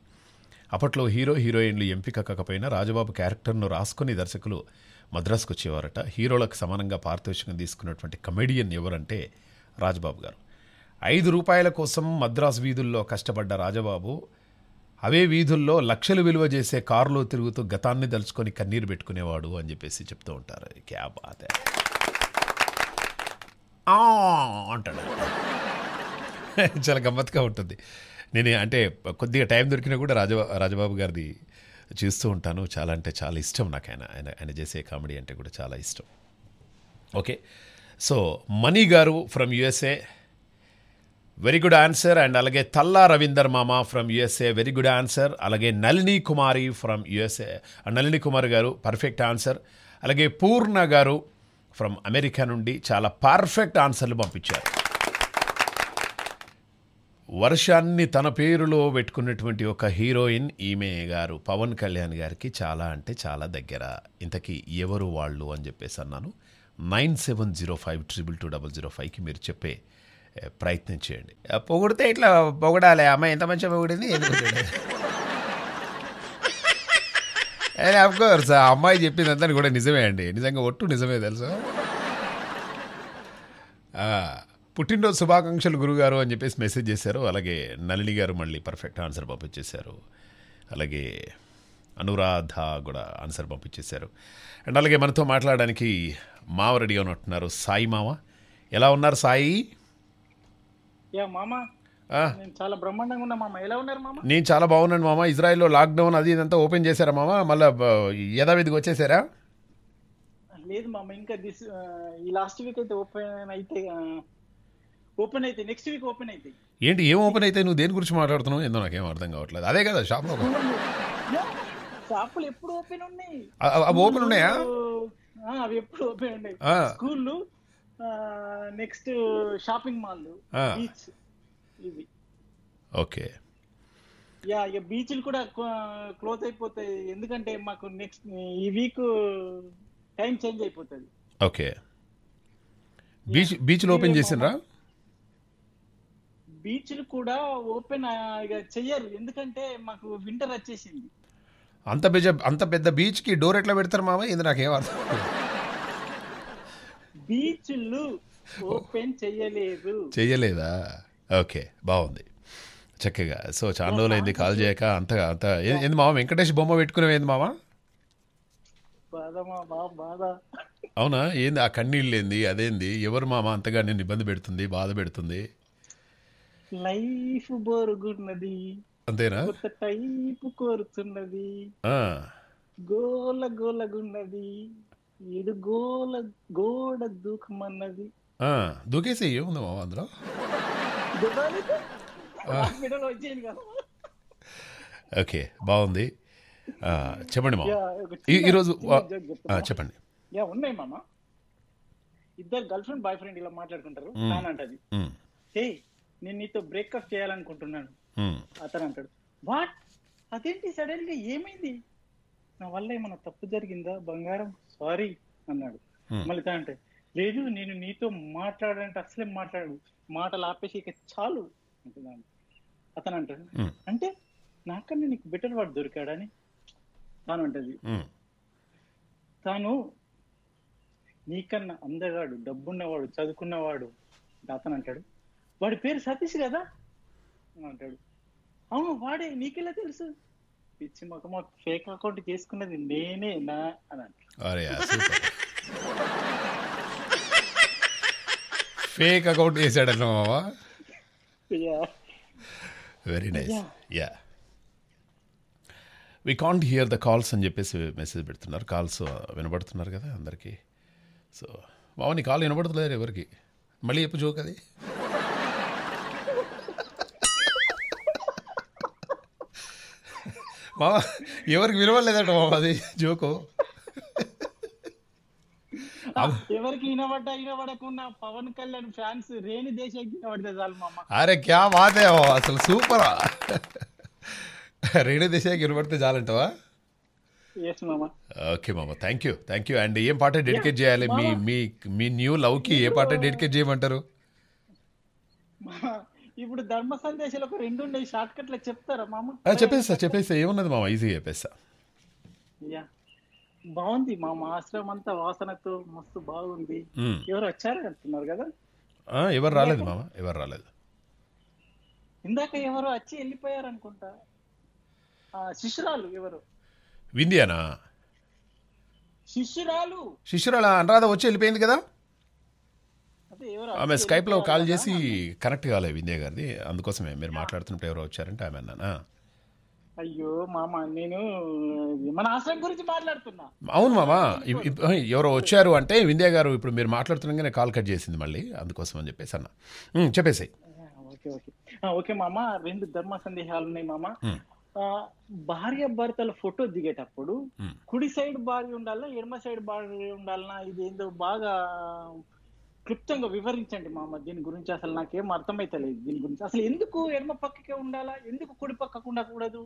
అప్పట్లో హీరో హీరోయిన్లు ఎంపిక కాకపోయినా రాజబాబు క్యారెక్టర్ను రాసుకొని దర్శకులు మద్రాసుకు వచ్చేవారట. హీరోలకు సమానంగా పారితోషికం తీసుకున్నటువంటి కమెడియన్ ఎవరంటే రాజబాబు గారు. ఐదు రూపాయల కోసం మద్రాసు వీధుల్లో కష్టపడ్డ రాజబాబు అవే వీధుల్లో లక్షలు విలువ చేసే కారులో తిరుగుతూ గతాన్ని దలుచుకొని కన్నీరు పెట్టుకునేవాడు అని చెప్పేసి చెప్తూ ఉంటారు. క్యా బాత్ ఆ! అంటాడు. [LAUGHS] చాలా గమ్మత్తుగా ఉంటుంది. నేను అంటే కొద్దిగా టైం దొరికినా కూడా రాజబా రాజబాబు గారిది చూస్తూ ఉంటాను. చాలా అంటే చాలా ఇష్టం నాకు ఆయన. ఆయన ఆయన చేసే కామెడీ అంటే కూడా చాలా ఇష్టం. ఓకే. సో మనీ గారు from USA. Very good answer and అలాగే తల్లా రవీందర్ మామ from USA very good answer అలాగే నళిని కుమారి ఫ్రమ్ యుఎస్ఏ నళిని కుమార్ గారు పర్ఫెక్ట్ ఆన్సర్ అలాగే పూర్ణ గారు ఫ్రమ్ అమెరికా నుండి చాలా పర్ఫెక్ట్ ఆన్సర్లు పంపించారు. వర్షాన్ని తన పేరులో పెట్టుకున్నటువంటి ఒక హీరోయిన్ ఈమె గారు పవన్ కళ్యాణ్ గారికి చాలా అంటే చాలా దగ్గర. ఇంతకీ ఎవరు వాళ్ళు అని చెప్పేసి అన్నాను. Nine seven zero five triple two double zero ఫైవ్కి మీరు చెప్పే ప్రయత్నం చేయండి. పొగిడితే ఇట్లా పొగడాలి అమ్మాయి ఎంత మంచిగా పొగిడింది? ఎందుకు అఫ్ కోర్స్ ఆ అమ్మాయి చెప్పిందంతా కూడా నిజమే అండి. నిజంగా ఒట్టు నిజమే తెలుసా? పుట్టినరోజు శుభాకాంక్షలు గురుగారు అని చెప్పేసి మెసేజ్ చేశారు. అలాగే నళిని గారు మళ్ళీ పర్ఫెక్ట్ ఆన్సర్ పంపించేశారు. అలాగే అనురాధ కూడా ఆన్సర్ పంపించేశారు. అండ్ అలాగే మనతో మాట్లాడడానికి మావ రెడీ ఉన్నట్టున్నారు సాయి మామ. ఎలా ఉన్నారు సాయి? యా మామ. నేను చాలా బ్రహ్మాండంగా ఉన్నా మామ. ఎలా ఉన్నారు మామ? నేను చాలా బాగున్నాను మామ. ఇజ్రాయెల్లో లాక్డౌన్ అది ఇదంతా ఓపెన్ చేశారా మామ? మళ్ళీ యథావిధికి వచ్చేసారా? లేదు మామ ఇంకా దిస్ ఈ లాస్ట్ వీక్ అయితే ఓపెన్ అయితే ఓపెన్ అయితే నెక్స్ట్ వీక్ ఓపెన్ అయితే. ఏంటి ఏం ఓపెన్ అయితే? నువ్వు దేని గురించి మాట్లాడుతున్నావు? ఏందో నాకేం అర్థం కావట్లేదు. అదే కదా షాప్లో షాపులు ఎప్పుడు ఓపెన్ ఉన్నాయి? అవి ఓపెన్ ఉన్నాయా? అవి ఎప్పుడు ఓపెన్ ఉన్నాయి. స్కూళ్ళు నెక్స్ట్ షాపింగ్ మాల్. బీచ్ ఇవి ఓకే. యా ఇక బీచ్లు కూడా క్లోజ్ అయిపోతాయి. ఎందుకంటే మాకు నెక్స్ట్ ఈ వీక్ టైం చేంజ్ అయిపోతుంది. ఓకే. బీచ్ బీచ్లు ఓపెన్ చేసిండ్రా బీచ్లు కూడా ఓపెన్ ఇక చెయ్యరు. ఎందుకంటే మాకు వింటర్ వచ్చేసింది. అంత పెద్ద అంత పెద్ద బీచ్కి డోర్ ఎట్లా పెడతారు మామ ఇది నాకేం అర్థం. బీచ్లు ఓపెన్ చెయ్యలేదు. చెయ్యలేదా? ఓకే బాగుంది. చక్కగా. సో చాలా రోజులైంది కాల్ చేయక అంత అంత ఏంది మామ? వెంకటేష్ బొమ్మ పెట్టుకునేవి ఏంది మామ? అవునా? ఏంది ఆ కన్నీళ్ళు ఏంది అదేంది? ఎవరు మామ అంతగా నేను ఇబ్బంది పెడుతుంది బాధ పెడుతుంది? లైఫ్ బోరుగున్నది. అంతేనా? టైపు కోరుతున్నది. గోల గోలగున్నది. ఇడు గోల గోడ దూకమన్నది. ఆ, దూకేసి ఏముంది మామ అందులో? ఓకే బాగుంది. చెప్పండి మామ ఈరోజు? చెప్పండి. యా ఉన్నాయి మామ. ఇద్దరు గర్ల్ ఫ్రెండ్ బాయ్ ఫ్రెండ్ ఇలా మాట్లాడుకుంటారు. తాను అంటది. హే నేను నీతో బ్రేకప్ చేయాలనుకుంటున్నాను. అతను అంటాడు వాట్? అదేంటి సడన్గా ఏమైంది? నా వల్ల ఏమైనా తప్పు జరిగిందా? బంగారం సారీ అన్నాడు. మళ్ళీ అంటే లేదు నేను నీతో మాట్లాడాలంటే అసలే మాట్లాడు మాటలు ఆపేసి ఇక చాలు అంటున్నాను. అతను అంటాడు అంటే నాకన్నా నీకు బెటర్ వాడు దొరికాడని తాను అంటది. తాను నీకన్నా అందగాడు డబ్బున్నవాడు చదువుకున్నవాడు అతను అంటాడు. వాడి పేరు సతీష్ కదా? అని అంటాడు. అవును వాడే నీకెలా తెలుసు? పిచ్చి మాకు మాకు ఫేక్ అకౌంట్ చేసుకున్నది నేనే నా అని ఫేక్ అకౌంట్ వేసాడన్న మామ. Very nice. Yeah. We can't hear the calls అని చెప్పేసి మెసేజ్ పెడుతున్నారు. కాల్స్ వినబడుతున్నారు కదా అందరికీ. సో మామ నీ కాల్ వినబడతలేదు ఎవరికి? మళ్ళీ చెప్పు జోక్ అది. మామ ఎవరికి వినవలేదట మామ అది జోకు. ఎవరికి వినబడ్డా వినబడకుండా పవన్ కళ్యాణ్ ఫ్యాన్స్ రేణి దేశానికి వినబడితే చాలు మామ. అరే క్యా బాతే అసలు సూపరా. రేడియో దిశకి వినబడితే చాలంటావా? ఓకే మామ thank you thank you and ఏం పాట డెడికేట్ చేయాలి? మీ మీ మీ న్యూ లవ్కి ఏ పాట డెడికేట్ చేయమంటారు? ఇప్పుడు ధర్మ సందేశాలు ఒక రెండు ఉన్నాయి షార్ట్ కట్లో చెప్తారా మామ? చెప్పేస్తా చెప్పేస్తా. ఏమున్నది మామ? ఈజీగా చెప్పేస్తా. యా. బాగుంది మా ఆశ్రమం అంతా వాసనతో మస్తు బాగుంది. ఎవరు వచ్చారు అంటున్నారు కదా? ఎవరు రాలేదు మామ? ఎవరు రాలేదు. ఇందాక ఎవరు వచ్చి వెళ్ళిపోయారు అనుకుంటా. ఆ శిష్యురాలు ఎవరు? వింధ్యానా? శిష్యురాలు. శిష్యురాల? అనురాధ వచ్చి వెళ్ళిపోయింది కదా? ఆమె వచ్చి స్కైప్లో కాల్ చేసి? కనెక్ట్ కాలేదు వింధ్య గారిది. అందుకోసమే మీరు మాట్లాడుతున్నప్పుడు ఎవరో వచ్చారంటే ఆమె అన్నానా? అయ్యో మామ నేను మన ఆశ్రమం గురించి మాట్లాడుతున్నా. అవును మామ. ఎవరో వచ్చారు అంటే వింధ్య గారు ఇప్పుడు మీరు మాట్లాడుతున్నాగానే కాల్ కట్ చేసింది మళ్ళీ. అందుకోసం అని చెప్పేసి అన్న. ఆ, ఓకే ఓకే. ఓకే మామ రెండు ధర్మ సందేహాలు ఉన్నాయి మామ. భార్య భర్తల ఫోటో దిగేటప్పుడు. కుడి సైడ్ భార్య ఉండాలా ఎడమ సైడ్ భార్య ఉండాలనా? ఇది ఏందో బాగా క్లుప్తంగా వివరించండి మామ దీని గురించి అసలు నాకేం అర్థమైతలేదు. దీని గురించి అసలు ఎందుకు ఎడమ పక్కకే ఉండాలా? ఎందుకు కుడి పక్కకు ఉండకూడదు?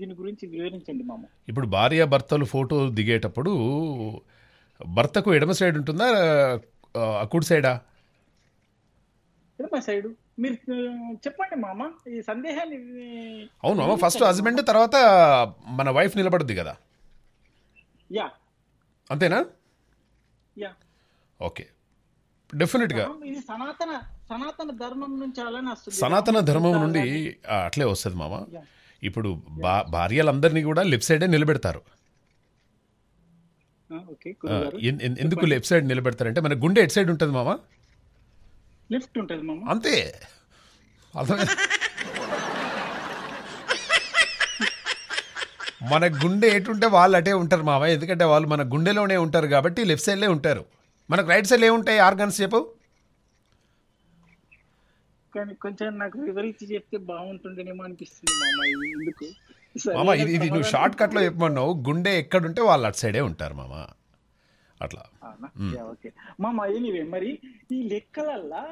దీని గురించి వివరించండి మామ ఇప్పుడు భార్య భర్తలు ఫోటో దిగేటప్పుడు భర్తకు ఎడమ సైడ్ ఉంటుందా కుడి సైడా? ఎడమ సైడు. మీరు చెప్పండి మామ ఈ సందేహాన్ని అవును మామ ఫస్ట్ హస్బెండ్ తర్వాత మన వైఫ్ నిలబడుద్ది కదా? యా. అంతేనా? యా. ఓకే. డెఫినెట్గా ఇది సనాతన సనాతన ధర్మం నుంచి అలానే వస్తుంది. సనాతన ధర్మం నుండి అట్లే వస్తుంది మామ. ఇప్పుడు భార్యలందరినీ కూడా లెఫ్ట్ సైడే నిలబెడతారు. ఎందుకు లెఫ్ట్ సైడ్ నిలబెడతారంటే మన గుండె ఎట్ సైడ్ ఉంటుంది మామ? లెఫ్ట్ ఉంటది మామ. అంతే. మన గుండె ఎటుంటే వాళ్ళు అటే ఉంటారు మామ. ఎందుకంటే వాళ్ళు మన గుండెలోనే ఉంటారు కాబట్టి లెఫ్ట్ సైడ్లే ఉంటారు. మనకు రైట్ సైడ్ ఏముంటాయి ఆర్గన్స్ చెప్పు? కానీ కొంచెం నాకు వివరించి చెప్తే బాగుంటుండేనేమో అనిపిస్తుంది మామ ఎందుకు? మామ ఇది ఇది నువ్వు షార్ట్ కట్లో చెప్పమన్నావు. గుండె ఎక్కడుంటే వాళ్ళు అటు సైడే ఉంటారు మామ. అట్లా. ఓకే. మామ ఎనీవే మరి ఈ లెక్కలల్లా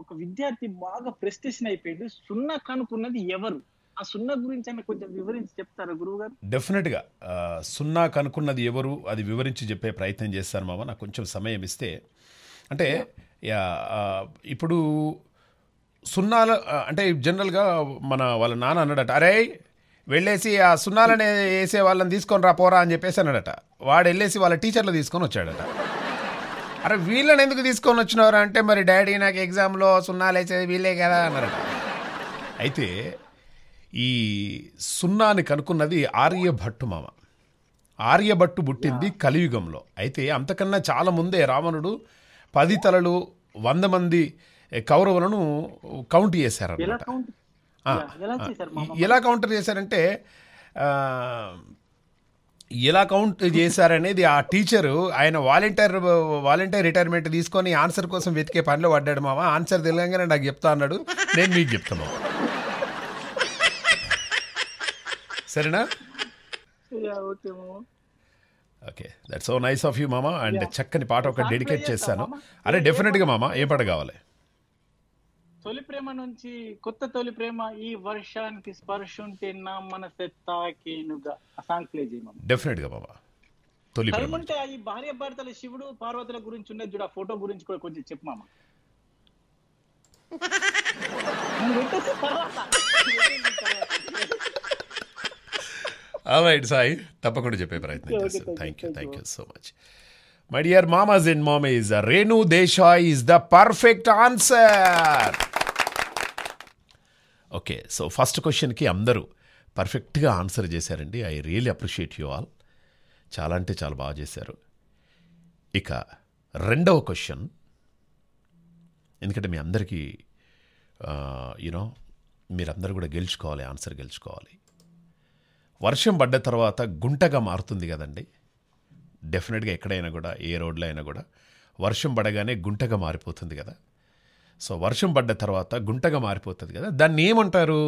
ఒక విద్యార్థి బాగా ప్రెస్టేషన్ అయిపోయింది సున్నా కనుక్కున్నది ఎవరు? ఆ సున్నా గురించి అన్న కొంచెం వివరించి చెప్తారా గురువు గారు డెఫినెట్గా. గా సున్నా కనుక్కున్నది ఎవరు అది వివరించి చెప్పే ప్రయత్నం చేస్తారు మామ నాకు కొంచెం సమయం ఇస్తే. అంటే యా, ఇప్పుడు సున్నాల అంటే జనరల్గా మన వాళ్ళ నాన్న అన్నాడట అరే వెళ్ళేసి ఆ సున్నాలనే వేసే వాళ్ళని తీసుకొని రా పోరా అని చెప్పేసి అన్నాడట. వాడు వెళ్ళేసి వాళ్ళ టీచర్లు తీసుకొని వచ్చాడట. అరే వీళ్ళని ఎందుకు తీసుకొని వచ్చినారు అంటే మరి డాడీ నాకు ఎగ్జామ్లో సున్నాలు వేసేది వీళ్ళే కదా అన్నారట. అయితే ఈ సున్నాని కనుక్కున్నది ఆర్యభట్టు మామ. ఆర్యభట్టు పుట్టింది కలియుగంలో. అయితే అంతకన్నా చాలా ముందే రావణుడు పది తలలు వంద మంది కౌరవులను కౌంట్ ఆ, ఎలా చేశారు మామ? ఎలా కౌంటర్ చేశారంటే ఎలా కౌంట్ చేశారనేది ఆ టీచరు ఆయన వాలంటీర్ వాలంటీర్ రిటైర్మెంట్ తీసుకొని ఆన్సర్ కోసం వెతికే పనిలో పడ్డాడు మామ. ఆన్సర్ తెలియగానే నాకు చెప్తా అన్నాడు. నేను మీకు చెప్తాను సరేనా? Yeah, okay that's so nice of you మామ అండ్ చక్కని పాట ఒక డెడికేట్ చేస్తాను మామ? అరే డెఫినెట్గా మామ ఏ పాట కావాలి? తొలి ప్రేమ నుంచి కొత్త తొలి ప్రేమ ఈ వర్షానికి స్పర్శ ఉంటే నా మనసె తాకేనుగా ఆ సాంగ్ ప్లే చేయి మామ డెఫినెట్గా మామ తొలి ప్రేమ ఉంటే ఈ భార్య భర్తల శివుడు పార్వతుల గురించి ఉన్నది చూడు ఆ ఫోటో గురించి కూడా కొంచెం చెప్పు మామ [LAUGHS] తర్వాత. [LAUGHS] రైట్ సాయి తప్పకుండా చెప్పే ప్రయత్నం చేస్తాను thank you thank you so much my dear మామాస్ and mummies Renu Desai is the perfect answer okay so first క్వశ్చన్కి అందరూ పర్ఫెక్ట్గా ఆన్సర్ చేశారండి. I really appreciate you all చాలా అంటే చాలా బాగా చేశారు. ఇక రెండవ క్వశ్చన్ ఎందుకంటే మీ అందరికీ యూనో మీరందరూ కూడా గెలుచుకోవాలి ఆన్సర్ గెలుచుకోవాలి. వర్షం పడ్డ తర్వాత గుంటగా మారుతుంది కదండి డెఫినెట్గా ఎక్కడైనా కూడా ఏ రోడ్లో అయినా కూడా వర్షం పడగానే గుంటగా మారిపోతుంది కదా సో వర్షం పడ్డ తర్వాత గుంటగా మారిపోతుంది కదా దాన్ని ఏమంటారు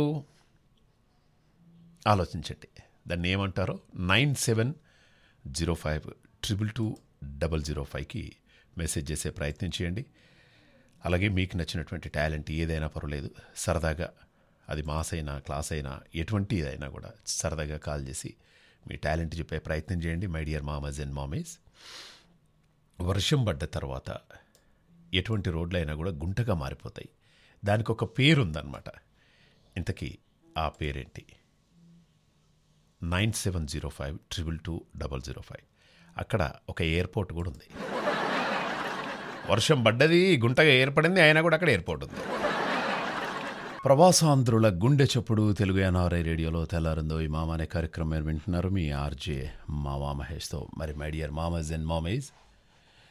ఆలోచించండి దాన్ని ఏమంటారో nine seven zero five triple two double zero ఫైవ్కి మెసేజ్ చేసే ప్రయత్నం చేయండి అలాగే మీకు నచ్చినటువంటి టాలెంట్ ఏదైనా పర్వాలేదు సరదాగా అది మాస్ అయినా క్లాస్ అయినా ఎటువంటి అయినా కూడా సరదాగా కాల్ చేసి మీ టాలెంట్ చెప్పే ప్రయత్నం చేయండి మై డియర్ మామజ్ అండ్ మామీస్. వర్షం పడ్డ తర్వాత ఎటువంటి రోడ్లైనా కూడా గుంటగా మారిపోతాయి. దానికి ఒక పేరు ఉందన్నమాట ఇంతకీ ఆ పేరేంటి? Nine seven zero five triple two double zero five. అక్కడ ఒక ఎయిర్పోర్ట్ కూడా ఉంది. వర్షం పడ్డది గుంటగా ఏర్పడింది అయినా కూడా అక్కడ ఎయిర్పోర్ట్ ఉంది. ప్రవాసాంధ్రుల గుండె చప్పుడు తెలుగు ఎన్ఆర్ఐ రేడియోలో తెల్లారిందో ఈ మామ అనే కార్యక్రమం మీరు వింటున్నారు మీ ఆర్జే మామా మహేష్తో. మరి మై డియర్ మామస్ అండ్ మామేజ్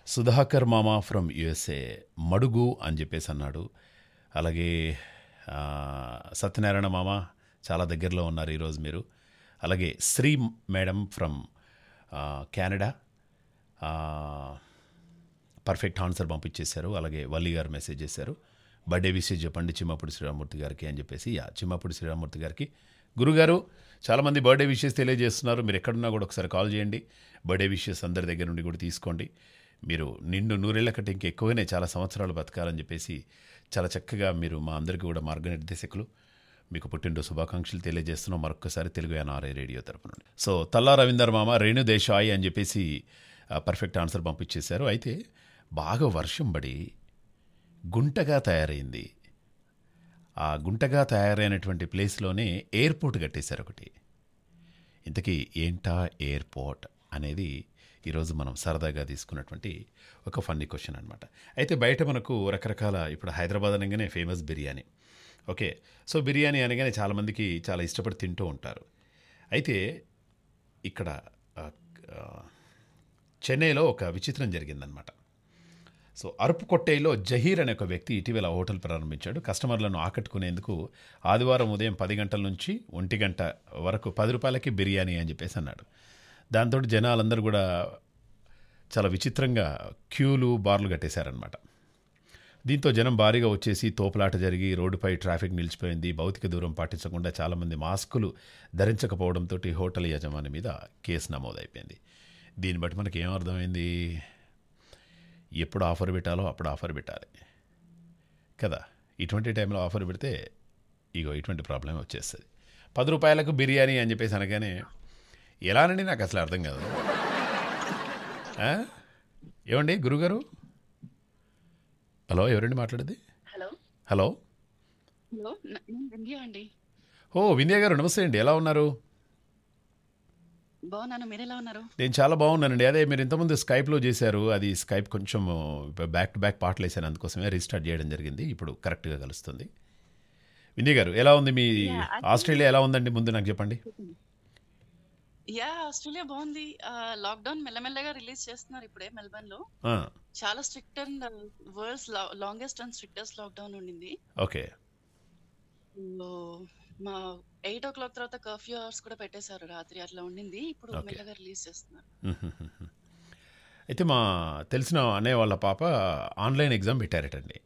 సుధాకర్ మామ ఫ్రమ్ యుఎస్ఏ మడుగు అని చెప్పేసి అన్నాడు. అలాగే సత్యనారాయణ మామ చాలా దగ్గరలో ఉన్నారు ఈరోజు మీరు. అలాగే Sri madam from Canada perfect answer పంపించేశారు. అలాగే వల్లి గారు మెసేజ్ చేశారు. బర్త్డే విషయం చెప్పండి చిమ్మపూడి శ్రీరామూర్తి గారికి అని చెప్పేసి యా చిమ్మపూడి శ్రీరామూర్తి గారికి. గురుగారు చాలామంది బర్త్డే విషెస్ తెలియజేస్తున్నారు. మీరు ఎక్కడున్నా కూడా ఒకసారి కాల్ చేయండి. బర్త్డే విషెస్ అందరి దగ్గర నుండి కూడా తీసుకోండి. మీరు నిండు నూరేళ్ళ కంటే ఇంకెక్కువనే చాలా సంవత్సరాలు బతకాలని చెప్పేసి చాలా చక్కగా మీరు మా అందరికీ కూడా మార్గనిర్దేశకులు. మీకు పుట్టినరోజు శుభాకాంక్షలు తెలియజేస్తున్నాం. మరొకసారి తెలుగు ఎన్ఆర్ఐ రేడియో తరపు నుండి. సో తల్లా రవీందర్ మామ రేణు దేశాయ్ అని చెప్పేసి పర్ఫెక్ట్ ఆన్సర్ పంపించేశారు. అయితే బాగా వర్షం పడి గుంటగా తయారైంది. ఆ గుంటగా తయారైనటువంటి ప్లేస్లోనే ఎయిర్పోర్ట్ కట్టేశారు ఒకటి ఇంతకీ ఏంటా ఎయిర్పోర్ట్ అనేది ఈరోజు మనం సరదాగా తీసుకున్నటువంటి ఒక ఫన్నీ క్వశ్చన్ అనమాట అయితే బయట మనకు రకరకాల ఇప్పుడు హైదరాబాద్ అనగానే famous biryani. Okay. So biryani అనగానే చాలామందికి చాలా ఇష్టపడి తింటూ ఉంటారు. అయితే ఇక్కడ చెన్నైలో ఒక విచిత్రం జరిగిందనమాట సో అరుపు కొట్టేలో జహీర్ అనే ఒక వ్యక్తి ఇటీవల హోటల్ ప్రారంభించాడు. కస్టమర్లను ఆకట్టుకునేందుకు ఆదివారం ఉదయం పది గంటల నుంచి ఒంటి గంట వరకు పది రూపాయలకి బిర్యానీ అని చెప్పేసి అన్నాడు. దాంతో జనాలందరూ కూడా చాలా విచిత్రంగా క్యూలు బార్లు కట్టేశారనమాట దీంతో జనం భారీగా వచ్చేసి తోపులాట జరిగి రోడ్డుపై ట్రాఫిక్ నిలిచిపోయింది. భౌతిక దూరం పాటించకుండా చాలామంది మాస్కులు ధరించకపోవడంతో హోటల్ యజమాని మీద కేసు నమోదైపోయింది. దీన్ని బట్టి మనకి ఏం అర్థమైంది? ఎప్పుడు ఆఫర్ పెట్టాలో అప్పుడు ఆఫర్ పెట్టాలి. కదా? ఇటువంటి టైంలో ఆఫర్ పెడితే ఇగో ఇటువంటి ప్రాబ్లం వచ్చేస్తుంది. పది రూపాయలకు బిర్యానీ అని చెప్పేసి అనగానే ఎలానండి నాకు అసలు అర్థం కాదు? ఏమండి గురుగారు హలో ఎవరండి మాట్లాడేది? హలో. హలో. హలో అండి. ఓ వింధ్య గారు నమస్తే అండి. ఎలా ఉన్నారు? బాగున్నాను. మీరు ఎలా ఉన్నారు? నేను చాలా బాగున్నానండి. అదే మీరు ఇంతకుముందు స్కైప్లో చేశారు. అది స్కైప్ కొంచెం బ్యాక్ టు బ్యాక్ పాటలు వేసాను అందుకోసమే రీస్టార్ట్ చేయడం జరిగింది. ఇప్పుడు కరెక్ట్గా కలుస్తుంది. వింధ్య గారు ఎలా ఉంది మీ ఆస్ట్రేలియా ఎలా ఉందండి? ముందు నాకు చెప్పండి. యా ఆస్ట్రేలియా బాగుంది. లాక్డౌన్ మెల్లమెల్లగా రిలీజ్ చేస్తున్నారు ఇప్పుడే మెల్బర్న్లో చాలా strict and world's longest and strictest lockdown ఉండింది. ఓకే. మా ఎయిట్ ఓ క్లాక్ తర్వాత కర్ఫ్యూ అవర్స్ కూడా పెట్టేశారు రాత్రి అట్లా ఉండింది. ఇప్పుడు. మెల్లగా రిలీజ్ చేస్తున్నారు. అయితే మా తెలిసిన అన్నయ్య వాళ్ళ పాప ఆన్లైన్ ఎగ్జామ్ పెట్టారటండి.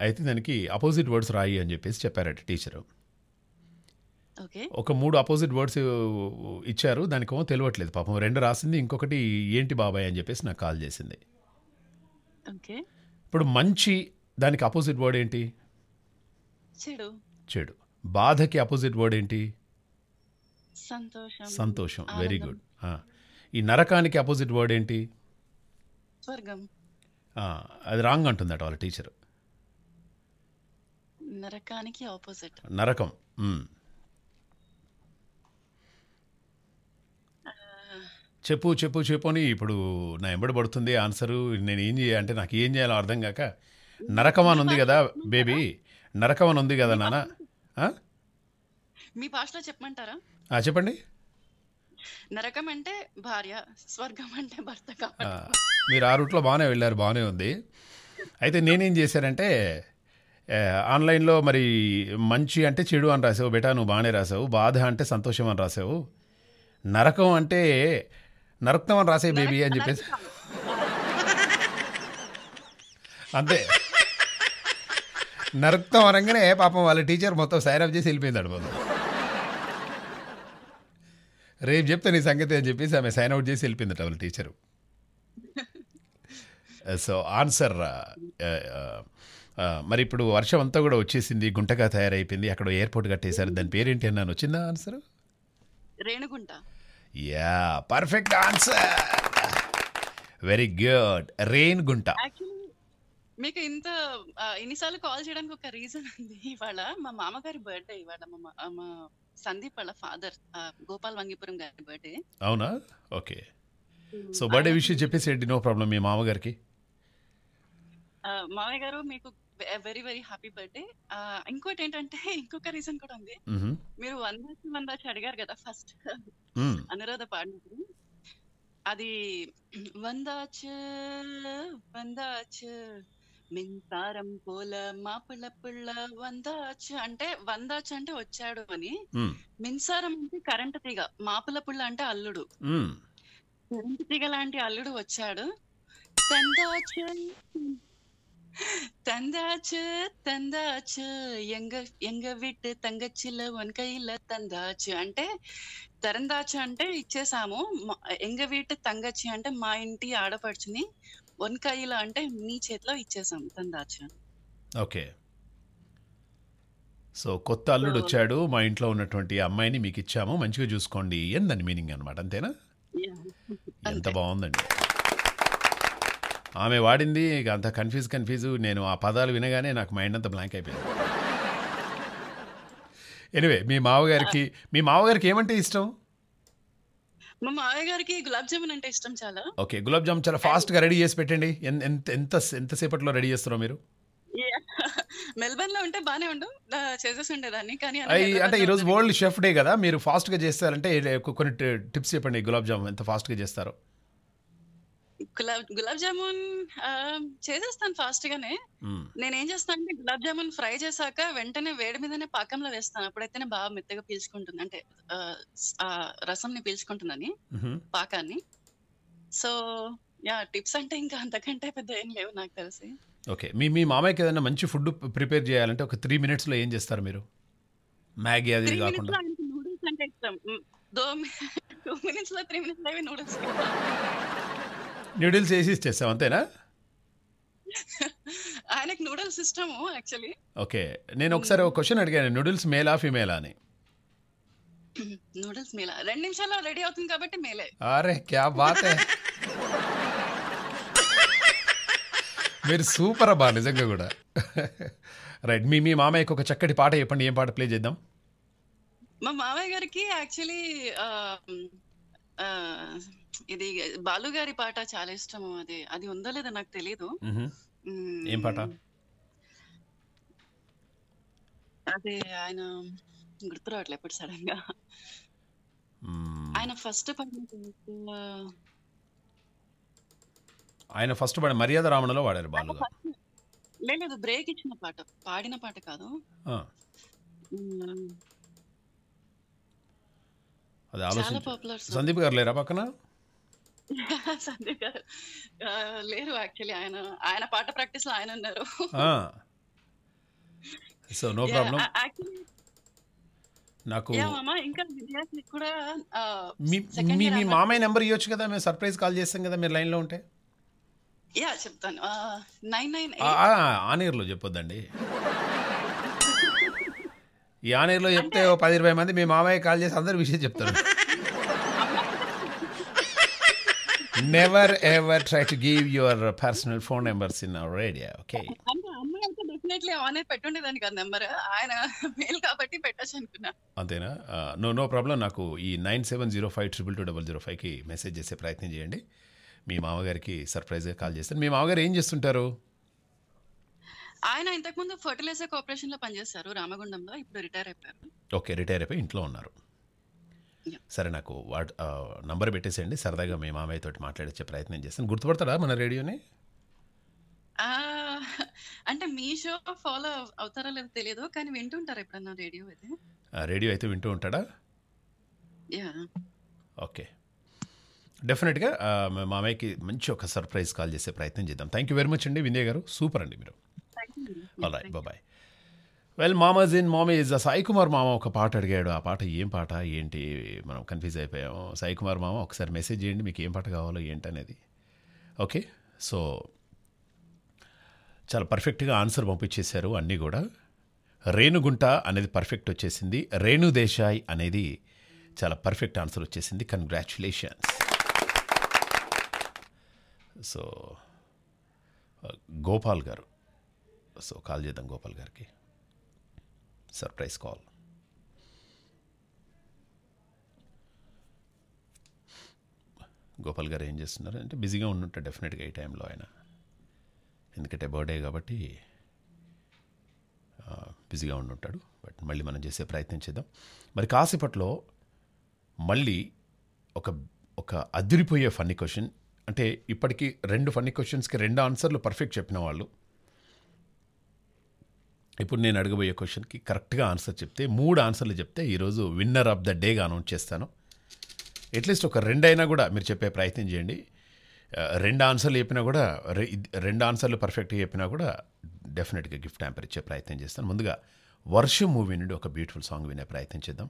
అయితే దానికి అపోజిట్ వర్డ్స్ రాయి అని చెప్పేసి చెప్పారట టీచరు. ఒక మూడు అపోజిట్ వర్డ్స్ ఇచ్చారు దానికేమో తెలియట్లేదు పాపం. రెండు రాసింది ఇంకొకటి ఏంటి బాబాయ్ అని చెప్పేసి నాకు కాల్ చేసింది. ఇప్పుడు మంచి దానికి అపోజిట్ వర్డ్ ఏంటి? చెడు. చెడు. బాధకి అపోజిట్ వర్డ్ ఏంటి? సంతోషం. సంతోషం. వెరీ. గుడ్. ఈ నరకానికి అపోజిట్ వర్డ్ ఏంటి? స్వర్గం. అది రాంగ్ అంటుందట వాళ్ళ టీచర్. నరకానికి ఆపోజిట్ నరకం. చెప్పు చెప్పు చెప్పు అని ఇప్పుడు నా ఎంబడి పడుతుంది. ఆన్సరు నేను ఏం చేయాలి అంటే నాకు ఏం చేయాలో అర్థం కాక. నరకం అని ఉంది కదా బేబీ. నరకం అని ఉంది కదా నాన్న? మీ భాషలో చెప్పమంటారా? చెప్పండి. నరకం అంటే భార్య స్వర్గం అంటే భర్త మీరు ఆ రూట్లో బాగానే వెళ్ళారు బాగానే ఉంది. అయితే నేనేం చేశానంటే ఆన్లైన్లో మరి మంచి అంటే చెడు అని రాసావు బేటా నువ్వు బాగానే రాసావు బాధ అంటే సంతోషం అని రాసావు. నరకం అంటే నరక్తం అని రాసే బేబీ అని చెప్పేసి అంతే. నరక్తం అనగానే పాపం వాళ్ళ టీచర్ మొత్తం సైన్ అప్ చేసి వెళ్ళిపోయింది మొత్తం. రేపు చెప్తే నీ సంగతి అని చెప్పేసి ఆమె సైన్ అవుట్ చేసి వెళ్ళిపోయిందట వాళ్ళ టీచరు సో ఆన్సర్ మరి ఇప్పుడు వర్షం అంతా కూడా వచ్చేసింది గుంటగా తయారైపోయింది అక్కడ ఎయిర్పోర్ట్ కట్టేశారు. దాని పేరేంటి అన్నాను వచ్చిందా answer Renugunta. Yeah perfect answer very good rain గుంట యాక్చువల్లీ మీకు ఇంత ఆ, ఇన్నిసార్లు కాల్ చేయడానికి ఒక రీజన్ ఉంది. ఇవాళ మా మామగారి బర్త్డే ఇవాళ మా మా- మా సందీప్ వాళ్ళ ఫాదర్ గోపాల్ వంగిపురం గారి బర్త్డే. అవునా? ఓకే. సో బర్త్డే విషయం చెప్పేసేయండి నో ప్రాబ్లం మీ మామగారికి. మామయ్య గారు మీకు వెరీ వెరీ హ్యాపీ బర్త్డే. ఇంకోటి ఏంటంటే ఇంకొక రీజన్ కూడా ఉంది. మీరు వందాచి వందాచి అడిగారు కదా ఫస్ట్. అనురాధ పాడినప్పుడు. అది వందాచు వందాచు మింతారం పోల మాపిళ్ళ పిళ్ళ వందాచు అంటే వందాచు అంటే వచ్చాడు అని. మిన్సారం అంటే కరెంట్ తీగ. మాపిళ్ళ పిళ్ళ అంటే అల్లుడు. కరెంట్ తీగ లాంటి అల్లుడు వచ్చాడు. తందాచు తందాచు தந்தாச்சு எங்க எங்க வீட்டு தங்கச்சில తందాచు అంటే తరందాచు అంటే ఇచ్చేసాము. ఎంగ వీటి అంటే మా ఇంటి ఆడపడుచుని వన్కాయిల అంటే మీ చేతిలో ఇచ్చేసాము తందాచు ఓకే. సో కొత్త అల్లుడు వచ్చాడు మా ఇంట్లో ఉన్నటువంటి అమ్మాయిని మీకు ఇచ్చాము మంచిగా చూసుకోండి అని దాని మీనింగ్ అనమాట అంతేనా? ఎంత బాగుందండి. ఆమె వాడింది అంత కన్ఫ్యూజ్ కన్ఫ్యూజ్ నేను ఆ పదాలు వినగానే నాకు మైండ్ అంతా బ్లాంక్ అయిపోయింది. [LAUGHS] ఎనివే మీ మావగారికి మీ మావగారికి ఏమంటే ఇష్టం? మా మావయ్య గారికి గులాబ్ జామున్ అంటే ఇష్టం చాలా. ఓకే గులాబ్ జామ్ చాలా ఫాస్ట్గా రెడీ చేసి పెట్టండి. ఎంత ఎంత ఎంతసేపట్లో రెడీ చేస్తారో మీరు? మెల్బర్న్లో ఉంటే బానే ఉండు చేసేసి ఉండేదాన్ని కానీ అంటే ఈరోజు ఉన్నాడు. వరల్డ్ షెఫ్ డే కదా మీరు ఫాస్ట్గా చేస్తారంటే కొ- కొన్ని టిప్స్ చెప్పండి గులాబ్ జామ్ ఎంత ఫాస్ట్గా చేస్తారో. గులాబ్ గులాబ్ జామున్ చేసేస్తాను ఫాస్ట్ గానే. నేనేం చేస్తాను అంటే గులాబ్ జామున్ ఫ్రై చేశాక వెంటనే వేడి మీదనే పాకంలో వేస్తాను. అప్పుడైతేనే బాగా మెత్తగా పీల్చుకుంటుంది. అంటే ఆ, స్- ఆ రసంని పీల్చుకుంటుందని. పాకాన్ని. సో యా టిప్స్ అంటే ఇంకా అంతకంటే పెద్ద ఏం లేవు నాకు తెలిసి. ఓకే. మీ మీ మామయ్యకి ఏదైనా మంచి ఫుడ్ ప్రిపేర్ చేయాలంటే ఒక త్రీ మినిట్స్లో ఏం చేస్తారు మీరు? మ్యాగీ అది మినిట్స్ కాకుండా. లో నూడిల్స్ అంటే ఇష్టం. దో [LAUGHS] టూ మినిట్స్లో త్రీ మినిట్స్లో నూడిల్స్? న్యూడిల్స్ వేసి ఇచ్చేస్తాం అంతేనా? [LAUGHS] ఆయనకి నూడిల్స్ ఇష్టము యాక్చువల్లీ ఓకే నేను ఒకసారి ఒక క్వశ్చన్ అడిగాను నూడిల్స్ మేలా ఫీమేలా అని? [CLEARS THROAT] నూడిల్స్ మేలా. రెండు నిమిషాల్లో రెడీ అవుతుంది కాబట్టి మేలే. అరే క్యా బాత్ మీరు సూపర్ అబ్బా నిజంగా కూడా. రైట్ మీ మీ మామయ్యకి ఒక చక్కటి పాట చెప్పండి ఏం పాట ప్లే చేద్దాం? మా మామయ్య గారికి యాక్చువల్లీ ఇది బాలు గారి పాట చాలా ఇష్టము. అది అది ఉందో లేదో నాకు తెలియదు. ఏం పాట? అదే ఆయన గుర్తు రావట్లేదు ఇప్పుడు సడన్గా. ఆయన ఫస్ట్ పాడిన ఆయన ఫస్ట్ పాడిన మర్యాద రావణలో వాడారు బాలుగా. లే- లేదు బ్రేక్ ఇచ్చిన పాట పాడిన పాట కాదు. అది ఆలోచించు. పాపులర్ సందీప్ గారు లేరా పక్కన? [LAUGHS] సందీప్ గారు లేరు యాక్చువల్లీ ఆయన ఆయన పాట ప్రాక్టీస్లో ఆయన ఉన్నారు. సో నో ప్రాబ్లం నాకు ఇంకా కూడా మీ మీ మామయ్య నెంబర్ ఇవ్వచ్చు కదా మేము సర్ప్రైజ్ కాల్ చేస్తాం కదా మీరు లైన్లో ఉంటే. యా చెప్తాను. నైన్ నైన్ ఆనేర్లో చెప్పొద్దండి. ఈ ఆనేర్లో చెప్తే ఓ పది ఇరవై మంది మీ మామయ్య కాల్ చేసి అందరు విషయం చెప్తారు. [LAUGHS] Never ever try to give your personal phone numbers in our radio okay అంటే అమ్మాయి అయితే డెఫినెట్లీ ఆన్ అయి పెట్టుండేదాన్ని కదా నెంబర్. ఆయన మేల్ కాబట్టి పెట్టచ్చు అనుకున్నా. అంతేనా? నో నో ప్రాబ్లం నాకు ఈ nine seven zero five triple two double zero ఫైవ్కి మెసేజ్ చేసే ప్రయత్నం చేయండి. మీ మామగారికి సర్ప్రైజ్గా కాల్ చేస్తాను. మీ మామగారు ఏం చేస్తుంటారు? ఆయన ఇంతకుముందు ఫర్టిలైజర్ కార్పొరేషన్లో పనిచేస్తారు రామగుండంలో. ఇప్పుడు రిటైర్ అయిపోయారు. ఓకే రిటైర్ అయిపోయి ఇంట్లో ఉన్నారు. సరే నాకు వాట్ నంబర్ పెట్టేసేయండి. సరదాగా మీ మామయ్య తోటి మాట్లాడించే ప్రయత్నం చేస్తాను. గుర్తుపడతాడా మన రేడియోని? అంటే మీ షో ఫాలో అవుతారో లేదో తెలియదు కానీ వింటుంటారు ఎప్పుడన్నా రేడియో అయితే? రేడియో అయితే వింటూ ఉంటాడా? Yeah okay. డెఫినెట్గా మా మామయ్యకి మంచి ఒక సర్ప్రైజ్ కాల్ చేసే ప్రయత్నం చేద్దాం. థ్యాంక్ యూ వెరీ మచ్ అండి వినయ్ గారు. సూపర్ అండి మీరు. రైట్ బాయ్ వెల్ మామాజ్ ఇన్ మామీ ఇస్ సాయి కుమార్ మామ ఒక పాట అడిగాడు. ఆ పాట ఏం పాట? ఏంటి? మనం కన్ఫ్యూజ్ అయిపోయాము సాయి కుమార్ మామ ఒకసారి మెసేజ్ చేయండి మీకు ఏం పాట కావాలో ఏంటి అనేది ఓకే సో చాలా పర్ఫెక్ట్గా ఆన్సర్ పంపించేశారు అన్నీ కూడా. రేణుగుంట అనేది పర్ఫెక్ట్ వచ్చేసింది. రేణు దేశాయ్ అనేది చాలా పర్ఫెక్ట్ ఆన్సర్ వచ్చేసింది. కంగ్రాచులేషన్స్ సో uh, గోపాల్ గారు. సో కాల్ చేద్దాం గోపాల్ గారికి. సర్ప్రైజ్ కాల్ గోపాల్ గారు ఏం చేస్తున్నారు? అంటే బిజీగా ఉండుంటారు డెఫినెట్గా ఈ టైంలో ఆయన. ఎందుకంటే బర్త్డే కాబట్టి బిజీగా ఉండుంటాడు బట్ మళ్ళీ మనం చేసే ప్రయత్నం చేద్దాం. మరి కాసేపట్లో మళ్ళీ ఒక ఒక అదిరిపోయే ఫన్నీ క్వశ్చన్. అంటే ఇప్పటికీ రెండు ఫన్నీ క్వశ్చన్స్కి రెండు ఆన్సర్లు పర్ఫెక్ట్ చెప్పిన వాళ్ళు ఇప్పుడు నేను అడగబోయే క్వశ్చన్కి కరెక్ట్గా ఆన్సర్ చెప్తే మూడు ఆన్సర్లు చెప్తే ఈరోజు విన్నర్ ఆఫ్ ద డేగా అనౌన్స్ చేస్తాను. అట్లీస్ట్ ఒక రెండైనా కూడా మీరు చెప్పే ప్రయత్నం చేయండి. రెండు ఆన్సర్లు చెప్పినా కూడా రెండు ఆన్సర్లు పర్ఫెక్ట్గా చెప్పినా కూడా డెఫినెట్గా గిఫ్ట్ హ్యాంపర్ ఇచ్చే ప్రయత్నం చేస్తాను. ముందుగా వర్షం మూవీ నుండి ఒక బ్యూటిఫుల్ సాంగ్ వినే ప్రయత్నం చేద్దాం.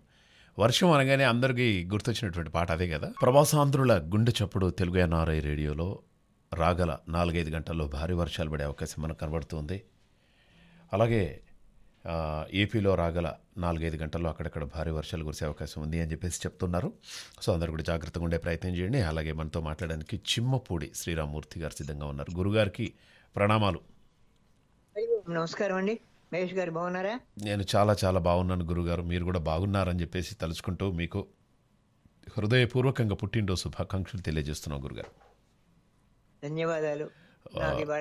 వర్షం అనగానే అందరికీ గుర్తొచ్చినటువంటి పాట అదే కదా? ప్రవాసాంధ్రుల గుండె చప్పుడు తెలుగు ఎన్ఆర్ఐ రేడియోలో రాగల నాలుగైదు గంటల్లో భారీ వర్షాలు పడే అవకాశం మనకు కనబడుతుంది. అలాగే ఏపీలో రాగల నాలుగైదు గంటల్లో అక్కడక్కడ భారీ వర్షాలు కురిసే అవకాశం ఉంది అని చెప్పేసి చెప్తున్నారు. సో అందరూ కూడా జాగ్రత్తగా ఉండే ప్రయత్నం చేయండి. అలాగే మనతో మాట్లాడడానికి చిమ్మపూడి శ్రీరామూర్తి గారు సిద్ధంగా ఉన్నారు. గురుగారికి ప్రణామాలు. నమస్కారం అండి. మహేష్ గారు బాగున్నారా? నేను చాలా చాలా బాగున్నాను గురుగారు. మీరు కూడా బాగున్నారని చెప్పేసి తలుచుకుంటూ మీకు హృదయపూర్వకంగా పుట్టినరోజు శుభాకాంక్షలు తెలియజేస్తున్నాం గురుగారు. ధన్యవాదాలు.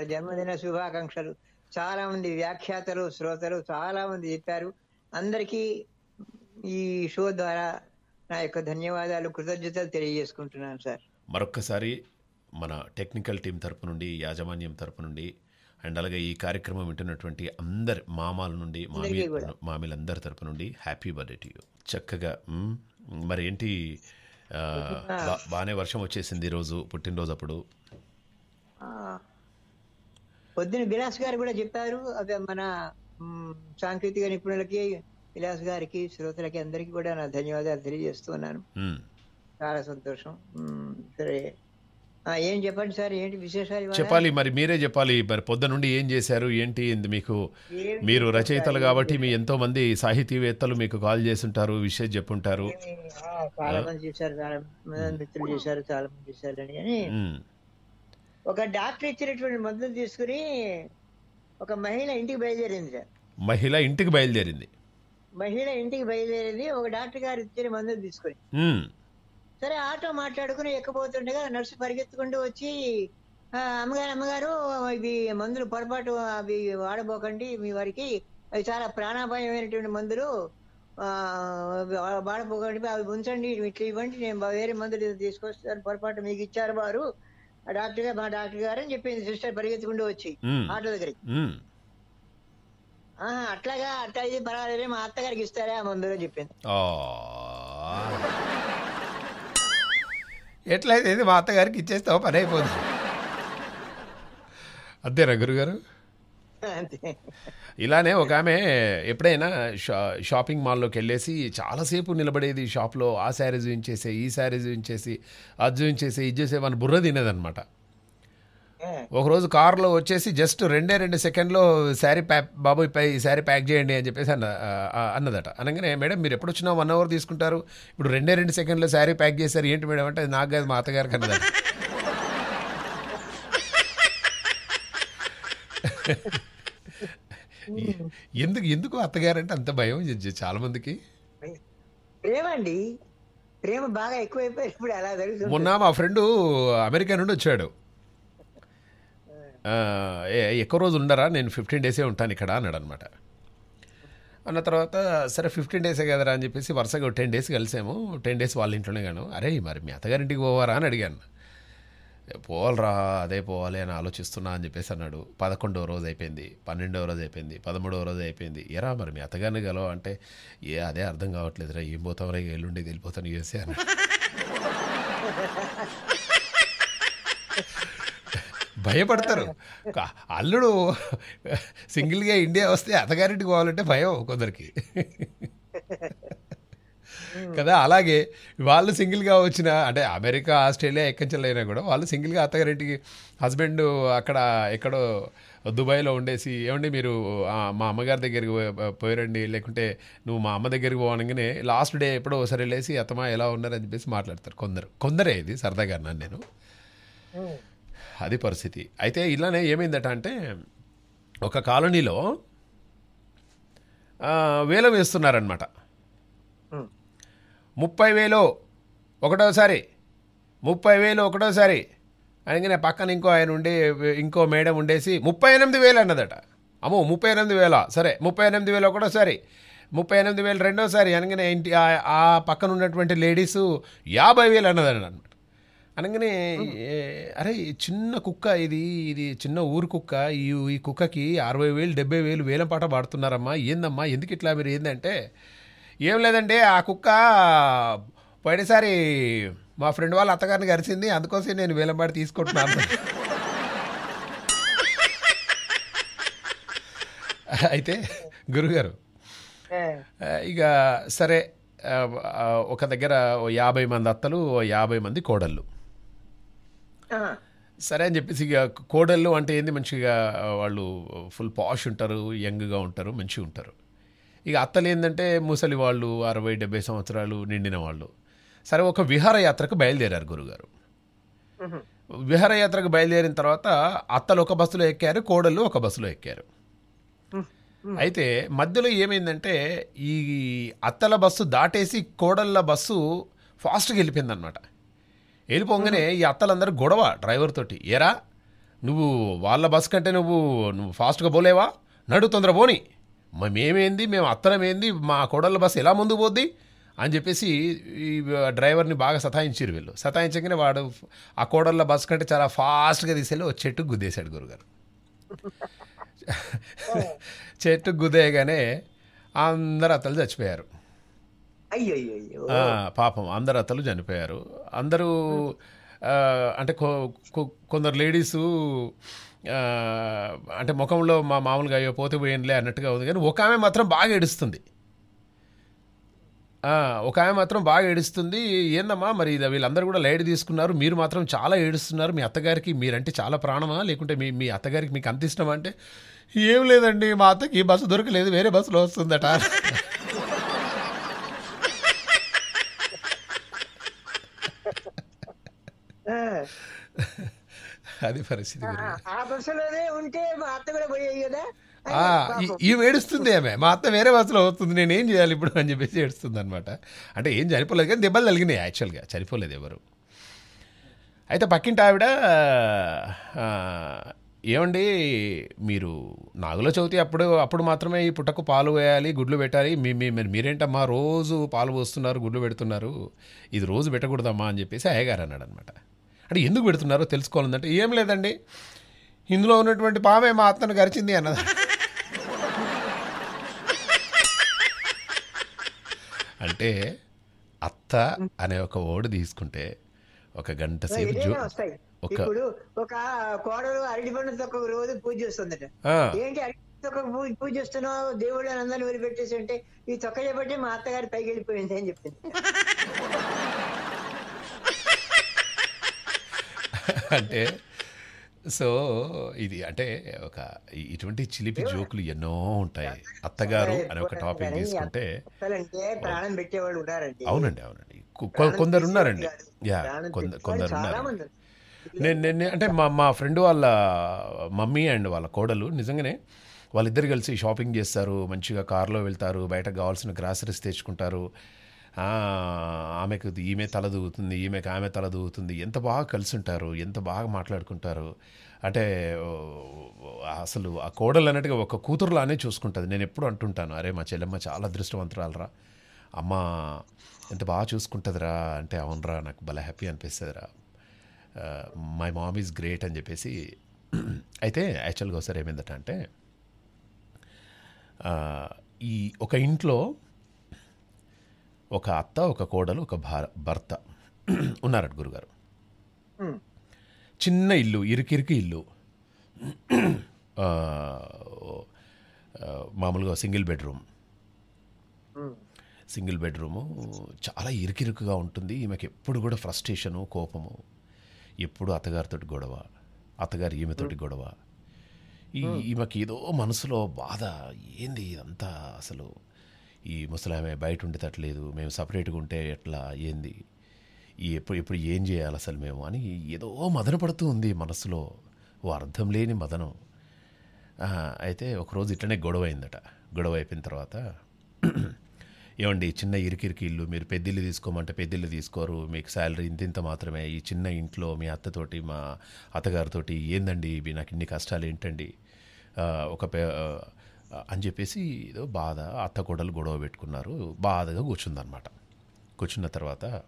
జన్మదిన శుభాకాంక్షలు. చాలా మంది వ్యాఖ్యాతలు శ్రోతలు చాలా మంది చెప్పారు. అందరికీ ఈ షో ద్వారా నా యొక్క ధన్యవాదాలు కృతజ్ఞతలు తెలియజేసుకుంటున్నాను సార్. మరొక్కసారి మన టెక్నికల్ టీం తరపు నుండి యాజమాన్యం తరపు నుండి అండ్ అలాగే ఈ కార్యక్రమం వింటున్నటువంటి అందరి మామాల నుండి మామి. మామిలందరి తరపు నుండి హ్యాపీ బర్త్డే టు యూ. చక్కగా మరి ఏంటి బాగానే వర్షం వచ్చేసింది ఈరోజు పుట్టినరోజు అప్పుడు. పొద్దున విలాస్ గారు కూడా చెప్పారు. అవి మన సాంకేతిక నిపుణులకి విలాస్ గారికి శ్రోతలకి అందరికీ కూడా నా ధన్యవాదాలు తెలియజేస్తున్నాను. చాలా సంతోషం. సరే. ఏం చెప్పండి సార్? ఏంటి విశేషాలు? చెప్పాలి మరి మీరే చెప్పాలి. మరి పొద్దు నుండి ఏం చేశారు? ఏంటి? మీకు మీరు? రచయితలు కాబట్టి మీ ఎంతో మంది సాహితీవేత్తలు మీకు కాల్ చేస్తుంటారు విషయం చెప్పుంటారు. చాలా మంది చేశారు చాలా మంది మిత్రులు చేశారు చాలా మంది చేశారు అని ఒక డాక్టర్ ఇచ్చినటువంటి మందులు తీసుకుని ఒక మహిళ ఇంటికి బయలుదేరింది సార్. మహిళ ఇంటికి బయలుదేరింది. మహిళ ఇంటికి బయలుదేరింది ఒక డాక్టర్ గారు ఇచ్చిన మందులు తీసుకుని. సరే ఆటో మాట్లాడుకుని ఎక్కబోతుండగా నర్సు పరిగెత్తుకుంటూ వచ్చి "ఆ, అమ్మగారు అమ్మగారు ఇవి మందులు పొరపాటు అవి వాడబోకండి మీ వారికి అవి చాలా ప్రాణాపాయమైనటువంటి మందులు వాడపోకండి అవి ఉంచండి ఇట్లా ఇవ్వండి నేను వేరే మందులు తీసుకొస్తాను పొరపాటు మీకు ఇచ్చారు వారు డాక్టర్ గారు మా డాక్టర్ గారు అని చెప్పింది సిస్టర్ పరిగెత్తుకుంటూ వచ్చి. ఆటో దగ్గరికి. అట్లాగా అట్లా ఇది పర్వాలేదు మా అత్తగారికి ఇస్తారే ఆ మందులు అని చెప్పింది. ఎట్లయితే మా అత్తగారికి ఇచ్చేస్తావు పని అయిపోతుంది అంతేనా గురుగారు. ఇలానే ఒక ఆమె ఎప్పుడైనా షా షాపింగ్ మాల్లోకి వెళ్ళేసి చాలాసేపు నిలబడేది షాప్లో ఆ శారీ చూపించేసి ఈ శారీ చూపించేసి అది చూపించేసి ఇది చేసే మన బుర్ర తినేదనమాట ఒకరోజు కారులో వచ్చేసి జస్ట్ రెండే రెండు సెకండ్లో శారీ ప్యాక్ బాబోయ్ పై శారీ ప్యాక్ చేయండి అని చెప్పేసి అన్న అన్నదట. అనగానే మేడం మీరు ఎప్పుడు వచ్చినా వన్ అవర్ తీసుకుంటారు. ఇప్పుడు రెండే రెండు సెకండ్లో శారీ ప్యాక్ చేశారు. ఏంటి మేడం అంటే అది నాకు కాదు మా అత్తగారికి అన్నదట. [LAUGHS] ఎందుకు ఎందుకు అత్తగారు అంటే అంత భయం చాలా మందికి? ప్రేమ అండి ప్రేమ బాగా ఎక్కువైపోయి ఇప్పుడు అలా జరుగుతుంది మొన్న మా ఫ్రెండు అమెరికా నుండి వచ్చాడు. ఆ, ఏ- ఎక్కువ రోజు ఉండరా? నేను ఫిఫ్టీన్ డేసే ఉంటాను ఇక్కడ అన్నాడు అనమాట అన్న తర్వాత సరే ఫిఫ్టీన్ డేసే కదరా అని చెప్పేసి వరుసగా టెన్ డేస్ కలిసాము. టెన్ డేస్ వాళ్ళ ఇంట్లోనే గాను. అరే మరి మీ అత్తగారింటికి పోవారా అని అడిగాను. పోవాలరా అదే పోవాలి అని ఆలోచిస్తున్నా అని చెప్పేసి అన్నాడు. పదకొండవ రోజు అయిపోయింది పన్నెండవ రోజు అయిపోయింది పదమూడవ రోజు అయిపోయింది. ఎరా మరి మీ అత్తగారిని గలవ అంటే ఏ అదే అర్థం కావట్లేదురా ఏం పోతాం రా ఎల్లుండి వెళ్ళిపోతాను యూఎస్ఏ అని. భయపడతారు. అల్లుడు సింగిల్గా ఇండియా వస్తే అతగారింటికి పోవాలంటే భయం కొందరికి. కదా అలాగే వాళ్ళు సింగిల్గా వచ్చిన అంటే అమెరికా ఆస్ట్రేలియా ఎక్కంచెలైనా కూడా వాళ్ళు సింగిల్గా అత్తగారింటికి హస్బెండ్ అక్కడ ఎక్కడో దుబాయ్లో ఉండేసి ఏమండి మీరు మా అమ్మగారి దగ్గరికి పోయిరండి లేకుంటే నువ్వు మా అమ్మ దగ్గరికి పోవనగానే లాస్ట్ డే ఎప్పుడో ఒకసారి వెళ్ళేసి అత్తమా ఎలా ఉన్నారని చెప్పేసి మాట్లాడతారు కొందరు. కొందరే ఇది సరదాగా అన్నాను నేను. అది పరిస్థితి. అయితే ఇలానే ఏమైందట అంటే ఒక కాలనీలో వేలం వేస్తున్నారనమాట. ముప్పై వేలు ఒకటోసారి. ముప్పై వేలు ఒకటోసారి. అనగానే పక్కన ఇంకో ఆయన ఉండి ఇంకో మేడం ఉండేసి ముప్పై ఎనిమిది వేలు అన్నదట. అమ్మో ముప్పై ఎనిమిది వేల? సరే ముప్పై ఎనిమిది వేలు ఒకటోసారి. ముప్పై ఎనిమిది వేలు రెండోసారి అనగానే ఇంటి ఆ- పక్కన ఉన్నటువంటి లేడీసు యాభై వేలు అన్నదట అనమాట అనగానే అరే చిన్న కుక్క ఇది ఇది చిన్న ఊరు కుక్క ఈ ఈ కుక్కకి అరవై వేలు డెబ్బై వేలు వేలం పాట పాడుతున్నారమ్మా ఏందమ్మా ఎందుకు ఇట్లా మీరు ఏందంటే ఏం లేదండి ఆ కుక్క పోయినసారి మా ఫ్రెండ్ వాళ్ళ అత్తగారిని గరిచింది అందుకోసం నేను వేలం పాట తీసుకుంటున్నాను. అయితే గురుగారు ఇక సరే ఒక దగ్గర ఓ యాభై మంది అత్తలు ఓ యాభై మంది కోడళ్ళు. సరే అని చెప్పేసి ఇక కోడళ్ళు అంటే ఏంది మంచిగా వాళ్ళు ఫుల్ పాష్ ఉంటారు యంగ్గా ఉంటారు మంచిగా ఉంటారు. ఇక అత్తలు ఏంటంటే ముసలి వాళ్ళు అరవై డెబ్బై సంవత్సరాలు నిండిన వాళ్ళు. సరే ఒక విహారయాత్రకు బయలుదేరారు గురుగారు. విహారయాత్రకు బయలుదేరిన తర్వాత అత్తలు ఒక బస్సులో ఎక్కారు కోడళ్ళు ఒక బస్సులో ఎక్కారు. అయితే మధ్యలో ఏమైందంటే ఈ అత్తల బస్సు దాటేసి కోడళ్ళ బస్సు ఫాస్ట్గా వెళ్ళిపోయిందనమాట వెళ్ళిపోగానే ఈ అత్తలందరూ గొడవ డ్రైవర్ తోటి. ఏరా నువ్వు వాళ్ళ బస్ కంటే నువ్వు నువ్వు ఫాస్ట్గా పోలేవా? నడు తొందర పోని. మేమేంది మేము అత్తలమేంది మా కోడళ్ళ బస్సు ఎలా ముందు పోద్ది? అని చెప్పేసి ఈ డ్రైవర్ని బాగా సతాయించారు వీళ్ళు. సతాయించగానే వాడు ఆ కోడళ్ళ బస్ కంటే చాలా ఫాస్ట్గా తీసుకెళ్ళి ఓ చెట్టుకు గుద్దేశాడు గురుగారు. చెట్టు గుద్దేయగానే అందరు అత్తలు చచ్చిపోయారు. పాపం అందరు అత్తలు చనిపోయారు. అందరూ అంటే కొందరు లేడీసు అంటే ముఖంలో మా మామూలుగా అయ్యో పోతే పోయిందిలే అన్నట్టుగా ఉంది. కానీ ఒక ఆమె మాత్రం బాగా ఏడుస్తుంది. ఒక ఆమె మాత్రం బాగా ఏడుస్తుంది. ఏందమ్మా మరి ఇది వీళ్ళందరూ కూడా లైట్ తీసుకున్నారు. మీరు మాత్రం చాలా ఏడుస్తున్నారు. మీ అత్తగారికి మీరంటే చాలా ప్రాణమా? లేకుంటే మీ మీ అత్తగారికి మీకు అంత ఇష్టమా అంటే ఏం లేదండి మా అత్తకి ఈ బస్సు దొరకలేదు వేరే బస్సులో వస్తుందట. [LAUGHS] [LAUGHS] అది పరిస్థితి ఆ, బస్సులోనే ఉంటే మా అత్త కూడా కదా. ఈమె ఏడుస్తుంది ఆమె. మా అత్త వేరే బస్సులో వస్తుంది నేను ఏం చేయాలి ఇప్పుడు అని చెప్పేసి ఏడుస్తుంది అనమాట అంటే ఏం చనిపోలేదు కానీ దెబ్బలు తగిలినాయి యాక్చువల్గా. చనిపోలేదు ఎవరు. అయితే పక్కింటి ఆవిడ ఏమండి మీరు నాగుల చవితి అప్పుడు అప్పుడు మాత్రమే ఈ పుట్టకు పాలు వేయాలి గుడ్లు పెట్టాలి. మీ మీ మరి మీరేంటమ్మా రోజు పాలు పోస్తున్నారు గుడ్లు పెడుతున్నారు. ఇది రోజు పెట్టకూడదమ్మా అని చెప్పేసి అయ్యగారు అన్నాడు అనమాట అంటే ఎందుకు పెడుతున్నారో తెలుసుకోవాలంటే ఏం లేదండి ఇందులో ఉన్నటువంటి పామే మా అత్తను గరిచింది అన్నది. అంటే అత్త అనే ఒక ఓడి తీసుకుంటే ఒక గంట సేపు జో ఇప్పుడు ఒక కోడలు అరటి పండు తొక్క రోజు పూజ చేస్తుందట. ఏంటి తొక్క పూజ పూజ చేస్తున్నావు? దేవుడు అందరిని వదిలిపెట్టేసి అంటే ఈ తొక్క చేపట్టి మా అత్తగారి పైకి వెళ్ళిపోయింది అని చెప్పింది అంటే సో ఇది అంటే ఒక ఇటువంటి చిలిపి జోకులు ఎన్నో ఉంటాయి. అత్తగారు అనే ఒక టాపిక్ తీసుకుంటే అసలంటే ప్రాణం పెట్టేవాళ్ళు ఉన్నారండి. అవునండి అవునండి. కొందరు ఉన్నారండి. యా కొందరు ఉన్నారు. నేను నేను అంటే మా మా ఫ్రెండ్ వాళ్ళ మమ్మీ అండ్ వాళ్ళ కోడలు నిజంగానే వాళ్ళిద్దరు కలిసి షాపింగ్ చేస్తారు మంచిగా కార్లో వెళ్తారు బయటకు కావాల్సిన గ్రాసరీస్ తెచ్చుకుంటారు. ఆమెకు ఈమె తల దూగుతుంది ఈమెకు ఆమె తల దూగుతుంది. ఎంత బాగా కలిసి ఉంటారు ఎంత బాగా మాట్లాడుకుంటారు. అంటే అసలు ఆ కోడలు అన్నట్టుగా ఒక కూతురులానే చూసుకుంటుంది. నేను ఎప్పుడు అంటుంటాను అరే మా చెల్లెమ్మ చాలా అదృష్టవంతురాలరా. అమ్మ ఎంత బాగా చూసుకుంటుందిరా. అంటే అవునరా నాకు భలే హ్యాపీ అనిపిస్తుందిరా. మై మామ్ ఈజ్ గ్రేట్ అని చెప్పేసి. అయితే యాక్చువల్గా ఒకసారి ఏమైందట అంటే ఈ ఒక ఇంట్లో ఒక అత్త ఒక కోడలు ఒక భార భర్త [CLEARS THROAT] ఉన్నారట గురుగారు. చిన్న ఇల్లు ఇరుకిరికి ఇల్లు. [CLEARS THROAT] మామూలుగా సింగిల్ బెడ్రూమ్. సింగిల్ బెడ్రూము చాలా ఇరుకిరుకుగా ఉంటుంది. ఈమెకి ఎప్పుడు కూడా ఫ్రస్ట్రేషను కోపము. ఎప్పుడు అత్తగారితోటి గొడవ అత్తగారు ఈమెతోటి గొడవ. ఈ ఈమెకి ఏదో మనసులో బాధ ఏంది ఇదంతా అసలు? ఈ ముసలామె బయట ఉండేటట్లేదు మేము సపరేట్గా ఉంటే ఎట్లా ఏంది? ఈ ఎప్పుడు ఇప్పుడు ఏం చేయాలి అసలు మేము అని ఏదో మదన పడుతూ ఉంది మనసులో. ఓ అర్థం లేని మదనం. అయితే ఒకరోజు ఇట్లనే గొడవ అయిందట. గొడవ అయిపోయిన తర్వాత [CLEARS THROAT] ఏమండి చిన్న ఇరికిరికి ఇల్లు మీరు పెద్దిల్లు తీసుకోమంటే పెద్దిల్లు తీసుకోరు మీకు శాలరీ ఇంత ఇంత మాత్రమే. ఈ చిన్న ఇంట్లో మీ అత్తతోటి మా అత్తగారితోటి ఏందండి ఇవి? నాకు ఇన్ని కష్టాలు ఏంటండి? ఒక పే అని చెప్పేసి ఏదో బాధ అత్త కోడలు గొడవ పెట్టుకున్నారు. బాధగా కూర్చుందనమాట కూర్చున్న తర్వాత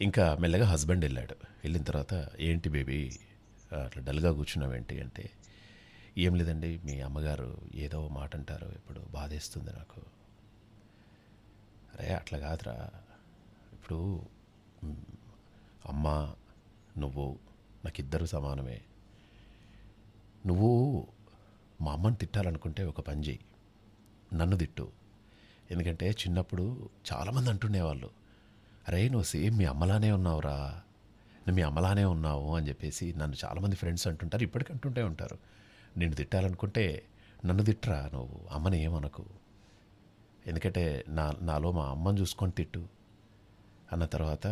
ఇంకా మెల్లగా హస్బెండ్ వెళ్ళాడు. వెళ్ళిన తర్వాత ఏంటి బేబీ అట్లా డల్గా కూర్చున్నావేంటి అంటే ఏం లేదండి మీ అమ్మగారు ఏదో మాట అంటారు ఇప్పుడు బాధేస్తుంది నాకు. అరే అట్లా కాదురా. ఇప్పుడు అమ్మ నువ్వు నాకు ఇద్దరు సమానమే. నువ్వు మా అమ్మని తిట్టాలనుకుంటే ఒక పని చెయ్యి. నన్ను తిట్టు. ఎందుకంటే చిన్నప్పుడు చాలామంది అంటుండేవాళ్ళు అరే నువ్వు సేమ్ మీ అమ్మలానే ఉన్నావురా నువ్వు మీ అమ్మలానే ఉన్నావు అని చెప్పేసి నన్ను చాలామంది ఫ్రెండ్స్ అంటుంటారు ఇప్పటికీ అంటుంటే ఉంటారు. నేను తిట్టాలనుకుంటే నన్ను తిట్టరా నువ్వు అమ్మని ఏమనకు. ఎందుకంటే నా నాలో మా అమ్మని చూసుకొని తిట్టు. అన్న తర్వాత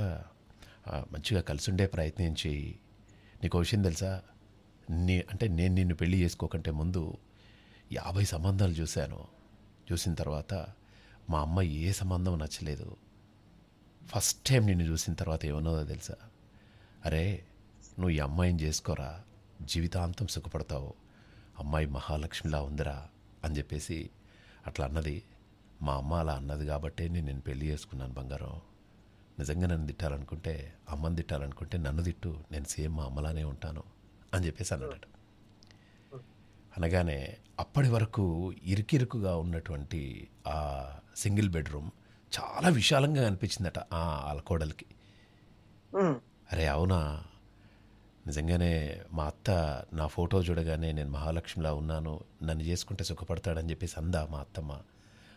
మంచిగా కలిసి ఉండే ప్రయత్నం చేయి నీకు విషయం తెలుసా? నీ అంటే నేను నిన్ను పెళ్ళి చేసుకోకంటే ముందు యాభై సంబంధాలు చూశాను. చూసిన తర్వాత మా అమ్మ ఏ సంబంధం నచ్చలేదు. ఫస్ట్ టైం నిన్ను చూసిన తర్వాత ఏమన్నదో తెలుసా? అరే నువ్వు ఈ అమ్మాయిని చేసుకోరా జీవితాంతం సుఖపడతావు అమ్మాయి మహాలక్ష్మిలా ఉందిరా అని చెప్పేసి అట్లా అన్నది. మా అమ్మ అలా అన్నది కాబట్టే నేను నేను పెళ్ళి చేసుకున్నాను బంగారం. నిజంగా నన్ను తిట్టాలనుకుంటే అమ్మని తిట్టాలనుకుంటే నన్ను తిట్టు. నేను సేమ్ మా అమ్మలానే ఉంటాను. అని చెప్పేసి అన్నాడట అనగానే అప్పటి వరకు ఇరుకిరుకుగా ఉన్నటువంటి ఆ సింగిల్ బెడ్రూమ్ చాలా విశాలంగా అనిపించిందట ఆ వాళ్ళ కోడలికి. ఉమ్. అరే అవునా? నిజంగానే మా అత్త నా ఫోటో చూడగానే నేను మహాలక్ష్మిలా ఉన్నాను నన్ను చేసుకుంటే సుఖపడతాడని చెప్పేసి అందా మా అత్తమ్మ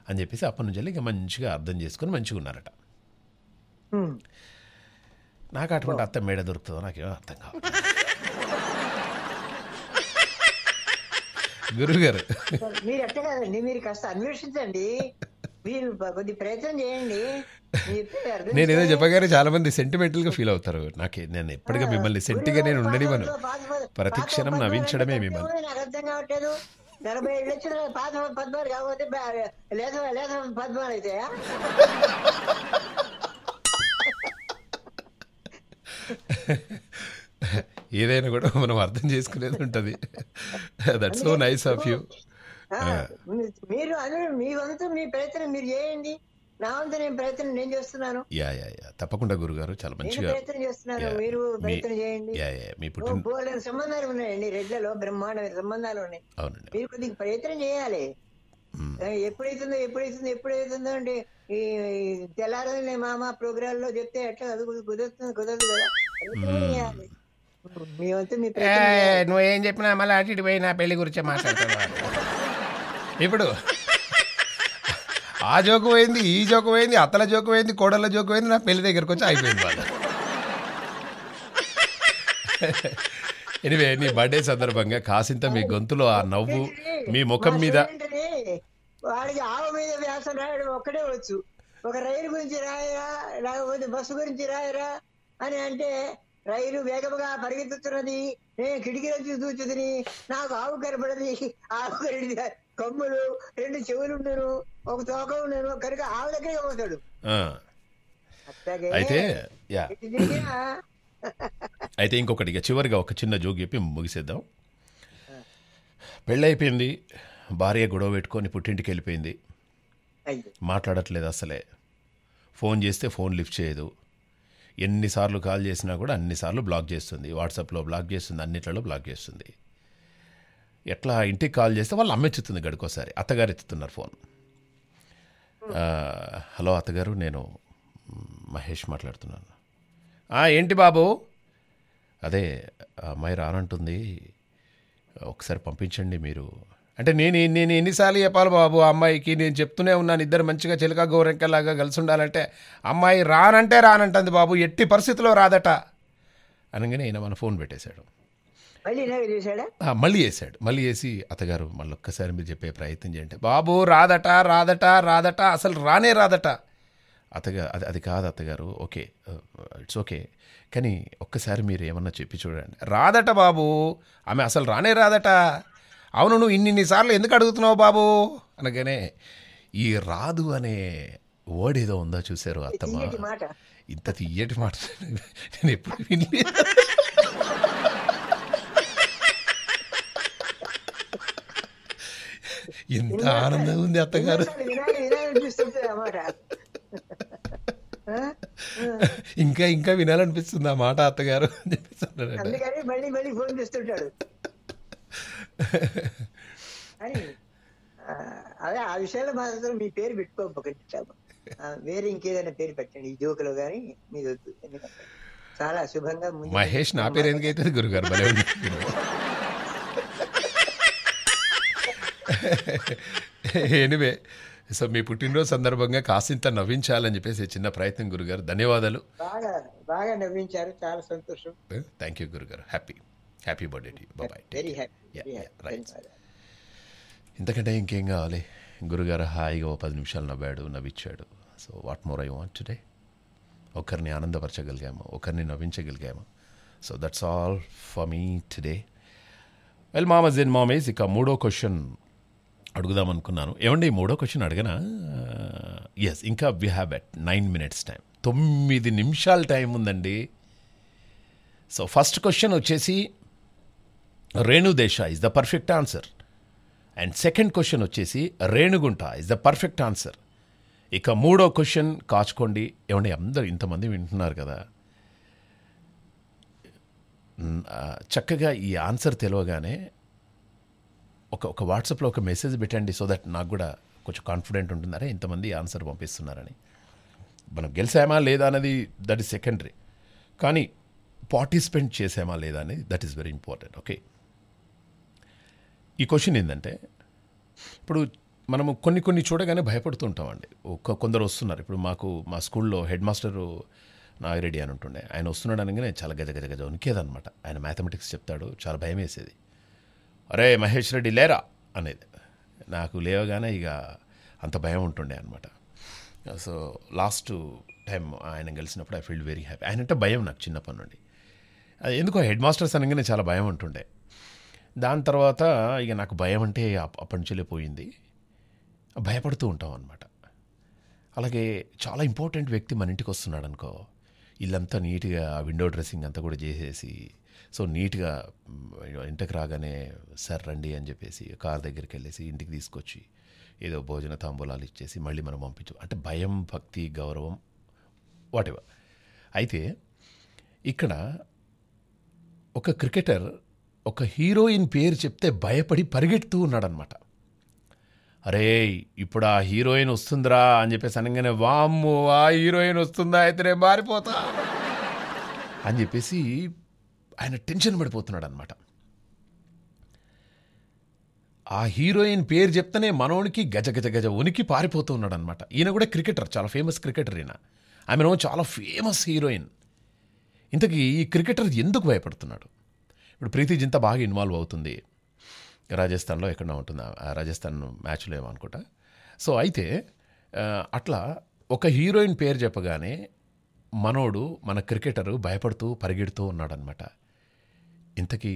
అని చెప్పేసి అప్పటి నుంచి ఇక మంచిగా అర్థం చేసుకొని మంచిగా ఉన్నారట. నాకు అటువంటి అత్త మేడ దొరుకుతుందో నాకేమో అర్థం కాదు గురుగారు. మీరు ఎట్ట కాదండి? మీరు కాస్త అన్వేషించండి. మీరు కొద్ది ప్రయత్నం చేయండి. నేను ఏదో. చెప్పగానే చాలా మంది సెంటిమెంటల్గా ఫీల్ అవుతారు. నాకు నేను ఎప్పటిగా మిమ్మల్ని సెంటిగా నేను ఉండనివ్వను. ప్రతి క్షణం నవ్వించడమే మిమ్మల్ని. అర్థం కావట్లేదు. నలభై ఏళ్ళు వచ్చిన పాత పద్మాలు కాకపోతే లేత పద్మాలు అయితే ఏదైనా కూడా మనం అర్థం చేసుకునేది ఉంటుంది. That's so nice of you మీరు అదే మీ వంతు మీ ప్రయత్నం మీరు చేయండి. నా వంతు నేను ప్రయత్నం నేను చేస్తున్నాను. Yeah yeah yeah. తప్పకుండా గురుగారు చాలా మంచిగా ప్రయత్నం చేస్తున్నాను Yeah. మీరు ప్రయత్నం చేయండి. యా యా మీ పుట్టిన బోలెడు సంబంధాలు ఉన్నాయండి రెడ్లలో బ్రహ్మాండమైన సంబంధాలు ఉన్నాయి. అవునండి. మీరు కొద్దిగా ప్రయత్నం చేయాలి. ఎప్పుడైతుందో ఎప్పుడైతుందో ఎప్పుడైతుందో అంటే ఈ తెల్లారని మామ ప్రోగ్రామ్లో చెప్తే ఎట్లా కుదురుతుంది కుదరదు కదా. నువ్వేం చెప్పినా మళ్ళీ అటు ఇటు పోయి నా పెళ్ళి గురించి మాట్లాడుతున్నావు. ఇప్పుడు ఆ జోకు పోయింది ఈ జోకు పోయింది అత్తల జోకు పోయింది కోడళ్ళ జోకు పోయింది నా పెళ్ళి దగ్గరకు వచ్చి అయిపోయింది వాళ్ళు. ఎనివే నీ బర్త్డే సందర్భంగా కాసింత మీ గొంతులో ఆ నవ్వు మీ ముఖం మీద వాడికి ఆవు మీద వ్యాసం రాయడం ఒక్కడే వచ్చు. ఒక రైలు గురించి రాయరా లేకపోతే బస్సు గురించి రాయరా అని అంటే రైలు వేగముగా పరిగెత్తుతున్నది. నేను కిటికీలో చూసి చూచుదని నాకు ఆవు కనపడది. ఆవు కరిడి కమ్ములు రెండు చెవులు ఉండను. ఒక తోక ఉండను. కనుక ఆవు దగ్గరికి పోతాడు. అయితే [LAUGHS] అయితే ఇంకొకటి ఇక చివరిగా ఒక చిన్న జోక్ చెప్పి ముగిసేద్దాం. పెళ్ళైపోయింది. భార్య గొడవ పెట్టుకొని పుట్టింటికి వెళ్ళిపోయింది. మాట్లాడట్లేదు అసలే. ఫోన్ చేస్తే ఫోన్ లిఫ్ట్ చేయదు. ఎన్నిసార్లు కాల్ చేసినా కూడా అన్నిసార్లు బ్లాక్ చేస్తుంది. వాట్సాప్లో బ్లాక్ చేస్తుంది అన్నిట్లలో బ్లాక్ చేస్తుంది. ఎట్లా ఇంటికి కాల్ చేస్తే వాళ్ళు అమ్మెచ్చుతుంది గడికోసారి అత్తగారు ఎత్తుతున్నారు ఫోన్. హలో అత్తగారు నేను మహేష్ మాట్లాడుతున్నాను. ఏంటి బాబు? అదే అమ్మాయి రానంటుంది. ఒకసారి పంపించండి మీరు. అంటే నేను నేను ఎన్నిసార్లు చెప్పాలి బాబు అమ్మాయికి నేను చెప్తూనే ఉన్నాను ఇద్దరు మంచిగా చిలక గోరెంకలాగా కలిసి ఉండాలంటే అమ్మాయి రానంటే రానంటుంది బాబు ఎట్టి పరిస్థితిలో రాదట అనగానే ఈయన మన ఫోన్ పెట్టేశాడు. మళ్ళీ వేసాడు మళ్ళీ వేసి అత్తగారు మళ్ళీ ఒక్కసారి మీరు చెప్పే ప్రయత్నం చేయండి. బాబు రాదట రాదట రాదట అసలు రానే రాదట. అత్తగా అది అది కాదు అత్తగారు ఓకే ఇట్స్ ఓకే. కానీ ఒక్కసారి మీరు ఏమన్నా చెప్పి చూడండి. రాదట బాబు ఆమె అసలు రానే రాదట. అవును నువ్వు ఇన్ని సార్లు ఎందుకు అడుగుతున్నావు బాబు? అనగానే ఈ రాదు అనే వర్డ్ ఏదో ఉందో చూశారు అత్తమ్మ? ఇంత తీయటి మాట నేను ఎప్పుడు వినలేదు. ఎంత ఆనందం ఉంది అత్తగారు? ఇంకా ఇంకా వినాలనిపిస్తుంది ఆ మాట అత్తగారు అని చెప్పేసి మళ్ళీ ఫోన్ చేస్తుంటాడు. అని అదే ఆ విషయాల్లో మాత్రం మీ పేరు పెట్టుకోకపోకండి వేరే ఇంకేదైనా పేరు పెట్టండి ఈ జోకులో కానీ మీది వద్దు. చాలా శుభంగా మహేష్ నా పేరు ఎందుకైతే గురుగారు? ఎనివే సో మీ పుట్టినరోజు సందర్భంగా కాసింత నవ్వించాలని చెప్పేసి చిన్న ప్రయత్నం గురుగారు. ధన్యవాదాలు. బాగా బాగా నవ్వించారు. చాలా సంతోషం. థ్యాంక్ యూ గురుగారు. Happy happy birthday to boy very happy ఇంతకంటే ఇంకేం కావాలి? గురుగారు హాయిగా ఓ పది నిమిషాలు నవ్వాడు నవ్విచ్చాడు. So what more I want today ఒకరిని ఆనందపరచగలిగాము? ఒకరిని నవ్వించగలిగాము? So that's all for me today well మామజ్ in మామేజ్ ఇక మూడో క్వశ్చన్ అడుగుదాం అనుకున్నాను. ఏమండి మూడో క్వశ్చన్ అడగనా? ఎస్ ఇంకా we have at nine minutes time తొమ్మిది నిమిషాల టైం ఉందండి. సో ఫస్ట్ క్వశ్చన్ వచ్చేసి Renu Desai is the perfect answer and second question వచ్చేసి Renugunta is the perfect answer ఇక మూడో క్వశ్చన్ కాచుకోండి. ఏమండి అందరూ ఇంతమంది వింటున్నారు కదా. చక్కగా ఈ ఆన్సర్ తెలియగానే ఒక ఒక వాట్సాప్లో ఒక మెసేజ్ పెట్టండి సో దట్ నాకు కూడా కొంచెం కాన్ఫిడెంట్ ఉంటుందరే ఇంతమంది ఆన్సర్ పంపిస్తున్నారని. మనం గెలిచామా లేదా అనేది దట్ ఈస్ సెకండరీ కానీ పార్టిసిపేట్ చేసామా లేదా అనేది that is very important okay ఈ క్వశ్చన్ ఏంటంటే ఇప్పుడు మనము కొన్ని కొన్ని చూడగానే భయపడుతూ ఉంటామండి కొందరు వస్తున్నారు. ఇప్పుడు మాకు మా స్కూల్లో హెడ్ మాస్టరు నాగిరెడ్డి అని ఉంటుండే. ఆయన వస్తున్నాడు అనగానే చాలా గజ గజ గజ వణికేదనమాట ఆయన మ్యాథమెటిక్స్ చెప్తాడు చాలా భయం వేసేది అరే మహేష్ రెడ్డి లేరా? అనేది. నాకు లేవగానే ఇక అంత భయం ఉంటుండే అనమాట. సో లాస్ట్ టైం ఆయన కలిసినప్పుడు ఐ ఫీల్ వెరీ హ్యాపీ. ఆయన అంటే భయం నాకు చిన్నప్పటి నుండి. అది ఎందుకో హెడ్ మాస్టర్స్ అనగానే చాలా భయం ఉంటుండే. దాని తర్వాత ఇక నాకు భయం అంటే అప్పటి నుంచే పోయింది. భయపడుతూ ఉంటాం అనమాట అలాగే చాలా ఇంపార్టెంట్ వ్యక్తి మన ఇంటికి వస్తున్నాడు అనుకో ఇల్లంతా నీట్గా విండో డ్రెస్సింగ్ అంతా కూడా చేసేసి సో నీట్గా ఇంటికి రాగానే సార్ రండి అని చెప్పేసి కార్ దగ్గరికి వెళ్ళేసి ఇంటికి తీసుకొచ్చి ఏదో భోజన తాంబూలాలు ఇచ్చేసి మళ్ళీ మనం పంపించు అంటే భయం భక్తి గౌరవం వాటెవర్. అయితే ఇక్కడ ఒక క్రికెటర్ ఒక హీరోయిన్ పేరు చెప్తే భయపడి పరిగెడుతూ ఉన్నాడనమాట అరే ఇప్పుడు ఆ హీరోయిన్ వస్తుందిరా అని చెప్పేసి అనగానే వామ్ము ఆ హీరోయిన్ వస్తుందా? అయితే నేను మారిపోతా అని చెప్పేసి ఆయన టెన్షన్ పడిపోతున్నాడు అనమాట ఆ హీరోయిన్ పేరు చెప్తేనే మనోనికి గజ గజ గజ ఉనికి పారిపోతూ ఉన్నాడు అనమాట ఈయన కూడా క్రికెటర్ చాలా ఫేమస్ క్రికెటర్ ఈయన. ఆమెను చాలా ఫేమస్ హీరోయిన్. ఇంతకీ ఈ క్రికెటర్ ఎందుకు భయపడుతున్నాడు? ఇప్పుడు ప్రీతి జింత బాగా ఇన్వాల్వ్ అవుతుంది. రాజస్థాన్లో ఎక్కడో ఉంటుంది? ఆ రాజస్థాన్ మ్యాచ్లో ఏమో అనుకుంటా. సో అయితే అట్లా ఒక హీరోయిన్ పేరు చెప్పగానే మనోడు మన క్రికెటరు భయపడుతూ పరిగెడుతూ ఉన్నాడనమాట ఇంతకీ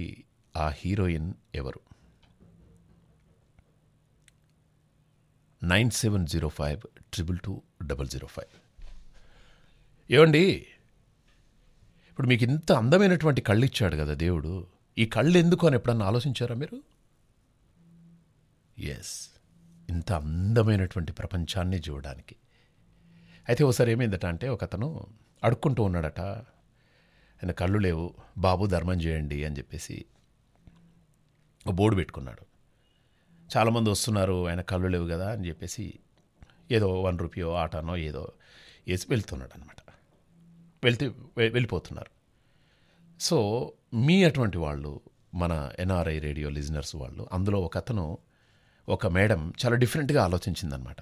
ఆ హీరోయిన్ ఎవరు? Nine seven zero five triple two double zero five. ఏమండి ఇప్పుడు మీకు ఇంత అందమైనటువంటి కళ్ళు ఇచ్చాడు కదా దేవుడు. ఈ కళ్ళు ఎందుకు అని ఎప్పుడన్నా ఆలోచించారా మీరు? ఎస్ ఇంత అందమైనటువంటి ప్రపంచాన్ని చూడడానికి. అయితే ఒకసారి ఏమైందట అంటే ఒక అతను అడుక్కుంటూ ఉన్నాడట. ఆయన కళ్ళు లేవు బాబు ధర్మం చేయండి అని చెప్పేసి ఒక బోర్డు పెట్టుకున్నాడు. చాలామంది వస్తున్నారు ఆయన కళ్ళు లేవు కదా అని చెప్పేసి ఏదో వన్ రూపీయో ఆటానో ఏదో వేసి వెళ్తున్నాడు అనమాట వెళ్తే వెళ్ళిపోతున్నారు. సో మీ అటువంటి వాళ్ళు మన ఎన్ఆర్ఐ రేడియో లిజనర్స్ వాళ్ళు అందులో ఒక అతను ఒక మేడం చాలా డిఫరెంట్గా ఆలోచించిందనమాట.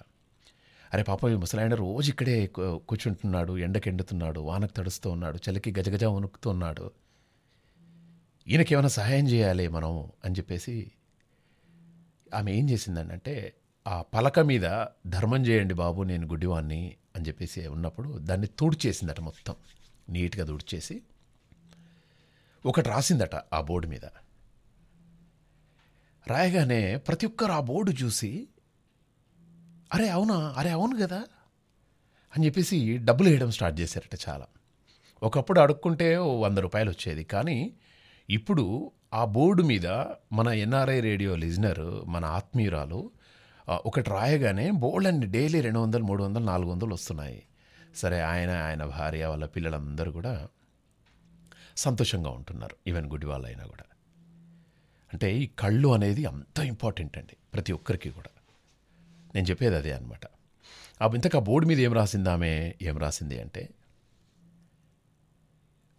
అరే పాప ఈ ముసలాయన రోజు ఇక్కడే కూర్చుంటున్నాడు ఎండకి ఎండుతున్నాడు వానకు తడుస్తూ ఉన్నాడు చలికి గజగజ వణుకుతున్నాడు ఉన్నాడు. ఈయనకి ఏమైనా సహాయం చేయాలి మనం అని చెప్పేసి ఆమె ఏం చేసిందంటే ఆ పలక మీద ధర్మం చేయండి బాబు నేను గుడ్డివాణ్ణి అని చెప్పేసి ఉన్నప్పుడు దాన్ని తుడిచేసిందట మొత్తం. నీట్గా తుడిచేసి. ఒకటి రాసిందట ఆ బోర్డు మీద. రాయగానే ప్రతి ఒక్కరు ఆ బోర్డు చూసి అరే అవునా? అరే అవును కదా? అని చెప్పేసి డబ్బులు వేయడం స్టార్ట్ చేశారట చాలా. ఒకప్పుడు అడుక్కుంటే వంద రూపాయలు వచ్చేది. కానీ ఇప్పుడు ఆ బోర్డు మీద మన ఎన్ఆర్ఐ రేడియో లిజనర్ మన ఆత్మీయురాలు ఒకటి రాయగానే బోర్డులన్నీ డైలీ రెండు వందలు మూడు వందలు నాలుగు వందలు వస్తున్నాయి. సరే ఆయన ఆయన భార్య వాళ్ళ పిల్లలందరూ కూడా సంతోషంగా ఉంటున్నారు ఈవెన్ గుడి వాళ్ళైనా కూడా. అంటే ఈ కళ్ళు అనేది అంత ఇంపార్టెంట్ అండి ప్రతి ఒక్కరికి కూడా. నేను చెప్పేది అదే అనమాట ఇంతకు ఆ బోర్డు మీద ఏం రాసిందామే ఏం రాసింది అంటే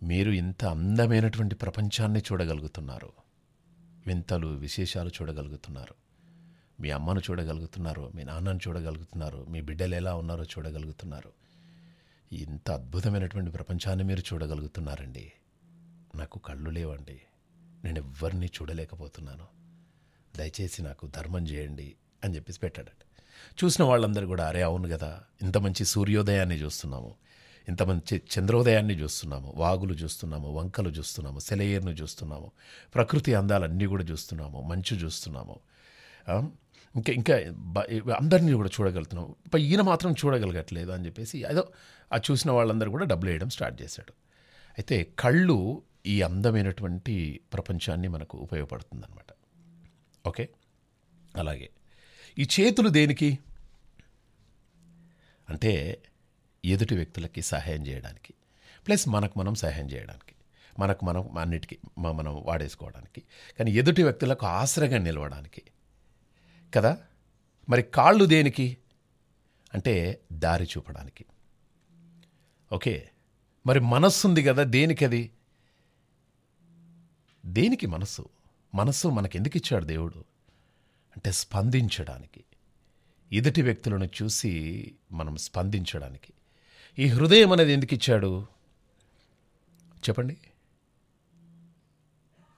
మీరు ఇంత అందమైనటువంటి ప్రపంచాన్ని చూడగలుగుతున్నారు వింతలు విశేషాలు చూడగలుగుతున్నారు. మీ అమ్మను చూడగలుగుతున్నారు మీ నాన్నను చూడగలుగుతున్నారు మీ బిడ్డలు ఎలా ఉన్నారో చూడగలుగుతున్నారు. ఇంత అద్భుతమైనటువంటి ప్రపంచాన్ని మీరు చూడగలుగుతున్నారండి. నాకు కళ్ళు లేవండి. నేను ఎవరిని చూడలేకపోతున్నాను. దయచేసి నాకు ధర్మం చేయండి అని చెప్పేసి పెట్టాడట. చూసిన వాళ్ళందరూ కూడా అరే అవును కదా ఇంత మంచి సూర్యోదయాన్ని చూస్తున్నాము. ఇంత మంచి చంద్రోదయాన్ని చూస్తున్నాము. వాగులు చూస్తున్నాము వంకలు చూస్తున్నాము సెలయేరును చూస్తున్నాము. ప్రకృతి అందాలన్నీ కూడా చూస్తున్నాము. మంచు చూస్తున్నాము. ఇంకా ఇంకా అందరినీ కూడా చూడగలుగుతున్నాం. ఈయన మాత్రం చూడగలగట్లేదు అని చెప్పేసి ఏదో ఆ చూసిన వాళ్ళందరూ కూడా డబ్బులు వేయడం స్టార్ట్ చేశాడు. అయితే కళ్ళు ఈ అందమైనటువంటి ప్రపంచాన్ని మనకు ఉపయోగపడుతుందన్నమాట. ఓకే? అలాగే. ఈ చేతులు దేనికి? అంటే ఎదుటి వ్యక్తులకి సహాయం చేయడానికి. ప్లస్ మనకు మనం సహాయం చేయడానికి. మనకు మనం అన్నిటికీ మనం వాడేసుకోవడానికి. కానీ ఎదుటి వ్యక్తులకు ఆసరగా నిలవడానికి. కదా? మరి కాళ్ళు దేనికి? అంటే దారి చూపడానికి. ఓకే. మరి మనస్సుంది కదా దేనికి అది దేనికి మనస్సు? మనస్సు మనకెందుకు ఇచ్చాడు దేవుడు? అంటే స్పందించడానికి. ఎదుటి వ్యక్తులను చూసి మనం స్పందించడానికి. ఈ హృదయం అనేది ఎందుకు ఇచ్చాడు చెప్పండి.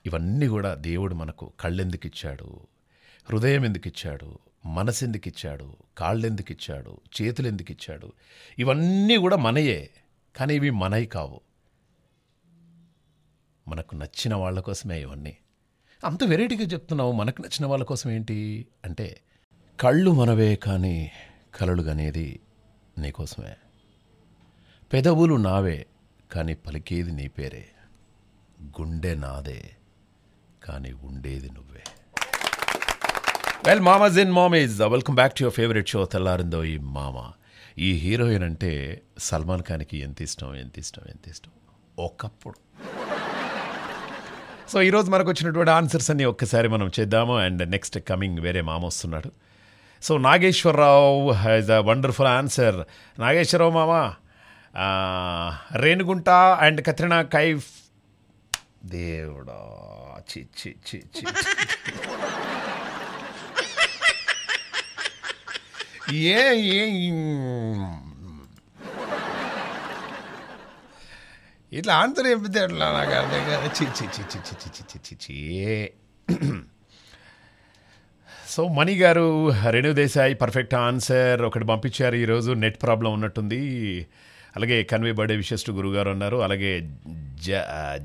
ఇవన్నీ కూడా దేవుడు మనకు కళ్ళెందుకు ఇచ్చాడు హృదయం ఎందుకు ఇచ్చాడు? మనసు ఎందుకు ఇచ్చాడు? కాళ్ళు ఎందుకు ఇచ్చాడు? చేతులు ఎందుకు ఇచ్చాడు? ఇవన్నీ కూడా మనయే కానీ ఇవి మనవి కావు. మనకు నచ్చిన వాళ్ళ కోసమే ఇవన్నీ. అంత వెరైటీగా చెప్తున్నావు మనకు నచ్చిన వాళ్ళ కోసం ఏంటి? అంటే కళ్ళు మనవే కానీ కలలు అనేది నీకోసమే పెదవులు నావే కానీ పలికేది నీ పేరే. గుండె నాదే కానీ ఉండేది నువ్వే. వెల్ మామాజ్ in mommies welcome back to your favourite show తెల్లారిందో ఈ మామ ఈ హీరోయిన్ అంటే సల్మాన్ ఖాన్కి ఎంత ఇష్టం ఎంత ఇష్టం ఎంత ఇష్టం? ఒకప్పుడు. సో ఈరోజు మనకు వచ్చినటువంటి ఆన్సర్స్ అన్ని ఒక్కసారి మనం చేద్దాము. అండ్ నెక్స్ట్ కమింగ్ వేరే మామ వస్తున్నాడు. So Nageswara Rao has a wonderful answer Nageswara Rao మామ రేణుగుంట అండ్ కత్రినా కైఫ్. దేవుడా చి చి చి చి Yeah, yeah. ఇట్లా ఆన్సర్ చెప్తే ఎట్లా నాకు అర్థం కాదు. చి చి చి చి చి చి చి చి చి సో మణి గారు రేణు దేశాయ్ పర్ఫెక్ట్ ఆన్సర్ ఒకటి పంపించారు. ఈరోజు నెట్ ప్రాబ్లం ఉన్నట్టుంది. అలాగే కన్వే బర్డే విషెస్ టు గురుగారు అన్నారు. అలాగే జ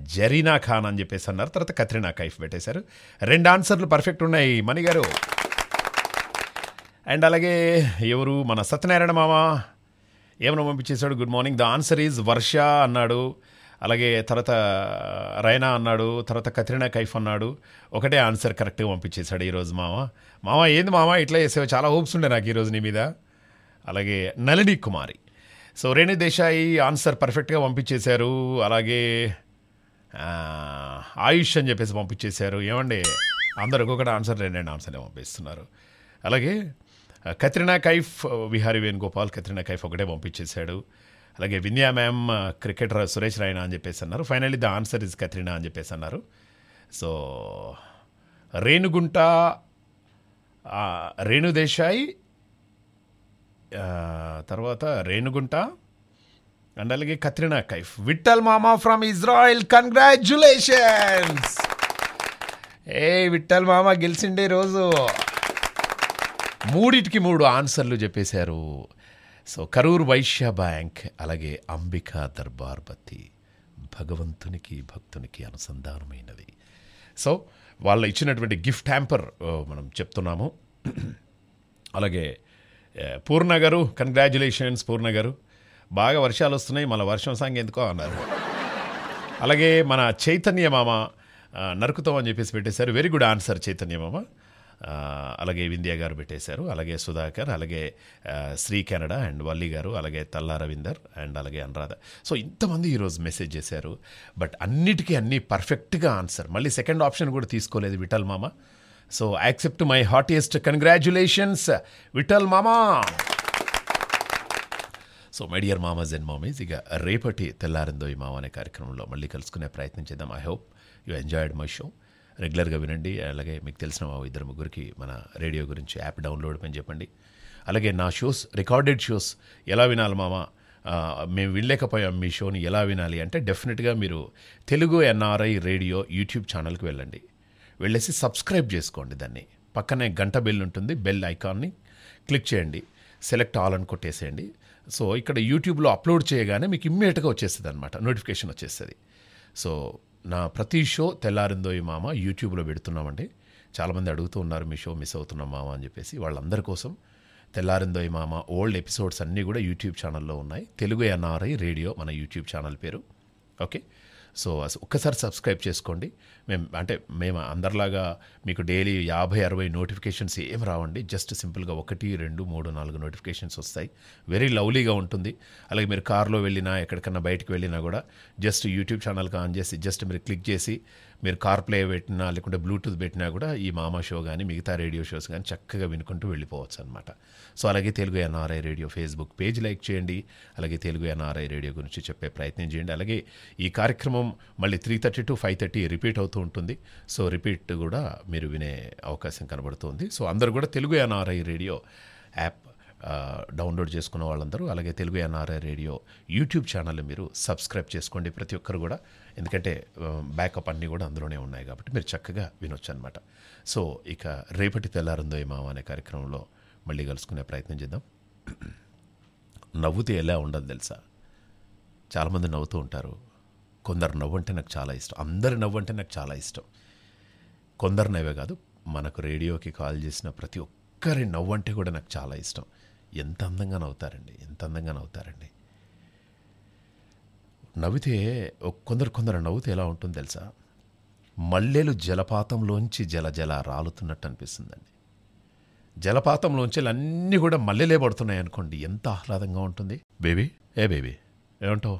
జరీనా ఖాన్ అని చెప్పేసి అన్నారు. తర్వాత కత్రినా కైఫ్ పెట్టేశారు. రెండు ఆన్సర్లు పర్ఫెక్ట్ ఉన్నాయి. మణి గారు. అండ్ అలాగే ఎవరు మన సత్యనారాయణ మామ ఏమైనా పంపించేశాడు? Good morning the answer is Varsha అన్నాడు. అలాగే తర్వాత uh, రైనా అన్నాడు. తర్వాత కత్రినా కైఫ్ అన్నాడు. ఒకటే ఆన్సర్ కరెక్ట్గా పంపించేశాడు ఈరోజు మామ. మామ ఏంది మామ? ఇట్లా చేసావు? చాలా హోప్స్ ఉండే నాకు ఈరోజు నీ మీద. అలాగే నలిని కుమారి. సో రేణు దేశాయి ఆన్సర్ పర్ఫెక్ట్గా పంపించేశారు. అలాగే ఆయుష్ అని చెప్పేసి పంపించేశారు. ఏమండి? అందరు ఒక్కొక్కటి ఆన్సర్ రెండు రెండు ఆన్సర్లే పంపిస్తున్నారు. అలాగే కత్రినా కైఫ్ విహారీ వేణుగోపాల్ కత్రినా కైఫ్ ఒకటే పంపించేశాడు. అలాగే వింధ్యా మ్యామ్ క్రికెటర్ సురేష్ రైనా అని చెప్పేసి అన్నారు. Finally the answer is Katrina అని చెప్పేసి అన్నారు. సో రేణుగుంట రేణుదేశాయ్ తర్వాత రేణుగుంట అండ్ అలాగే కత్రినా కైఫ్. విట్టల్ మామా ఫ్రమ్ ఇజ్రాయిల్ కంగ్రాచులేషన్స్ ఏ విట్టల్ మామ గెలిచిండే రోజు. మూడిటికి మూడు ఆన్సర్లు చెప్పేశారు. సో కరూర్ వైశ్య బ్యాంక్ అలాగే అంబికా దర్బార్ బత్తి భగవంతునికి భక్తునికి అనుసంధానమైనది సో వాళ్ళ ఇచ్చినటువంటి గిఫ్ట్ హ్యాంపర్ మనం చెప్తున్నాము. అలాగే పూర్ణ గారు కంగ్రాచులేషన్స్ పూర్ణ గారు. బాగా వర్షాలు వస్తున్నాయి మళ్ళీ వర్షం సాంగ్ ఎందుకో అన్నారు. అలాగే మన చైతన్య మామ నరుకుతాం అని చెప్పేసి పెట్టేశారు. వెరీ గుడ్ ఆన్సర్ చైతన్య మామ. అలాగే వింధ్య గారు పెట్టేశారు అలాగే సుధాకర్ అలాగే శ్రీ కెనడా అండ్ వల్లి గారు అలాగే తల్లా రవీందర్ అండ్ అలాగే అనురాధ. సో ఇంతమంది ఈరోజు మెసేజ్ చేశారు బట్ అన్నిటికీ అన్నీ పర్ఫెక్ట్గా ఆన్సర్. మళ్ళీ సెకండ్ ఆప్షన్ కూడా తీసుకోలేదు విఠల్ మామ. So accept my heartiest congratulations Vithal మామా! సో మై డియర్ మామాజ్ అండ్ మామీస్ ఇక రేపటి తెల్లారిందో ఈ మామ అనే కార్యక్రమంలో మళ్ళీ కలుసుకునే ప్రయత్నం చేద్దాం. I hope you enjoyed my show. రెగ్యులర్గా వినండి. అలాగే మీకు తెలిసిన మా ఇద్దరు ముగ్గురికి మన రేడియో గురించి యాప్ డౌన్లోడ్ పని చెప్పండి. అలాగే నా షోస్ రికార్డెడ్ షోస్ ఎలా వినాలి మామ? మేము వినలేకపోయాం మీ షోని ఎలా వినాలి అంటే డెఫినెట్గా మీరు తెలుగు ఎన్ఆర్ఐ రేడియో యూట్యూబ్ ఛానల్కి వెళ్ళండి. వెళ్ళేసి సబ్స్క్రైబ్ చేసుకోండి దాన్ని. పక్కనే గంట బెల్ ఉంటుంది. బెల్ ఐకాన్ని క్లిక్ చేయండి. సెలెక్ట్ ఆల్ అని కొట్టేసేయండి. సో ఇక్కడ యూట్యూబ్లో అప్లోడ్ చేయగానే మీకు ఇమ్మీడియట్గా వచ్చేస్తుంది అనమాట నోటిఫికేషన్ వచ్చేస్తుంది. సో నా ప్రతి షో తెల్లారిందోయ్ మామ యూట్యూబ్లో పెడుతున్నామండి. చాలామంది అడుగుతూ ఉన్నారు మీ షో మిస్ అవుతున్నాం మామ అని చెప్పేసి. వాళ్ళందరి కోసం తెల్లారిందో మామ ఓల్డ్ ఎపిసోడ్స్ అన్నీ కూడా యూట్యూబ్ ఛానల్లో ఉన్నాయి. తెలుగు ఎన్ఆర్ఐ రేడియో మన యూట్యూబ్ ఛానల్ పేరు. ఓకే? సో ఒక్కసారి సబ్స్క్రైబ్ చేసుకోండి. మేము అంటే మేము అందరిలాగా మీకు డైలీ యాభై అరవై నోటిఫికేషన్స్ ఏం రావండి. జస్ట్ సింపుల్గా ఒకటి రెండు మూడు నాలుగు నోటిఫికేషన్స్ వస్తాయి. వెరీ లవ్లీగా ఉంటుంది. అలాగే మీరు కార్లో వెళ్ళినా ఎక్కడికన్నా బయటకు వెళ్ళినా కూడా జస్ట్ యూట్యూబ్ ఛానల్కి ఆన్ చేసి జస్ట్ మీరు క్లిక్ చేసి మీరు కార్ ప్లే పెట్టినా లేకుంటే బ్లూటూత్ పెట్టినా కూడా ఈ మామా షో కానీ మిగతా రేడియో షోస్ కానీ చక్కగా వినుకుంటూ వెళ్ళిపోవచ్చు అనమాట సో అలాగే Telugu NRI radio Facebook page like చేయండి. అలాగే తెలుగు ఎన్ఆర్ఐ రేడియో గురించి చెప్పే ప్రయత్నం చేయండి. అలాగే ఈ కార్యక్రమం మళ్ళీ three thirty to five thirty repeat అవుతూ ఉంటుంది. సో రిపీట్ కూడా మీరు వినే అవకాశం కనబడుతుంది. సో అందరూ కూడా Telugu NRI radio app download చేసుకున్న వాళ్ళందరూ అలాగే Telugu NRI radio YouTube channel మీరు సబ్స్క్రైబ్ చేసుకోండి. ప్రతి ఒక్కరు కూడా ఎందుకంటే బ్యాకప్ అన్నీ కూడా అందులోనే ఉన్నాయి కాబట్టి మీరు చక్కగా వినొచ్చు అనమాట సో ఇక రేపటి తెల్లారుందో ఏమో అనే కార్యక్రమంలో మళ్ళీ కలుసుకునే ప్రయత్నం చేద్దాం. నవ్వుతే ఎలా ఉండదు తెలుసా? చాలామంది నవ్వుతూ ఉంటారు. కొందరు నవ్వు అంటే నాకు చాలా ఇష్టం. అందరి నవ్వు అంటే నాకు చాలా ఇష్టం. కొందరు నవ్వే కాదు మనకు రేడియోకి కాల్ చేసిన ప్రతి ఒక్కరి నవ్వు అంటే కూడా నాకు చాలా ఇష్టం. ఎంత అందంగా నవ్వుతారండి ఎంత అందంగా నవ్వుతారండి. నవ్వితే కొందరు కొందరు నవ్వుతే ఎలా ఉంటుంది తెలుసా? మల్లెలు జలపాతంలోంచి జల జల రాలుతున్నట్టు అనిపిస్తుందండి జలపాతంలోంచి అన్నీ కూడా మల్లెలే పడుతున్నాయి అనుకోండి ఎంత ఆహ్లాదంగా ఉంటుంది. బేబీ? ఏ బేబీ? ఏమంటావు?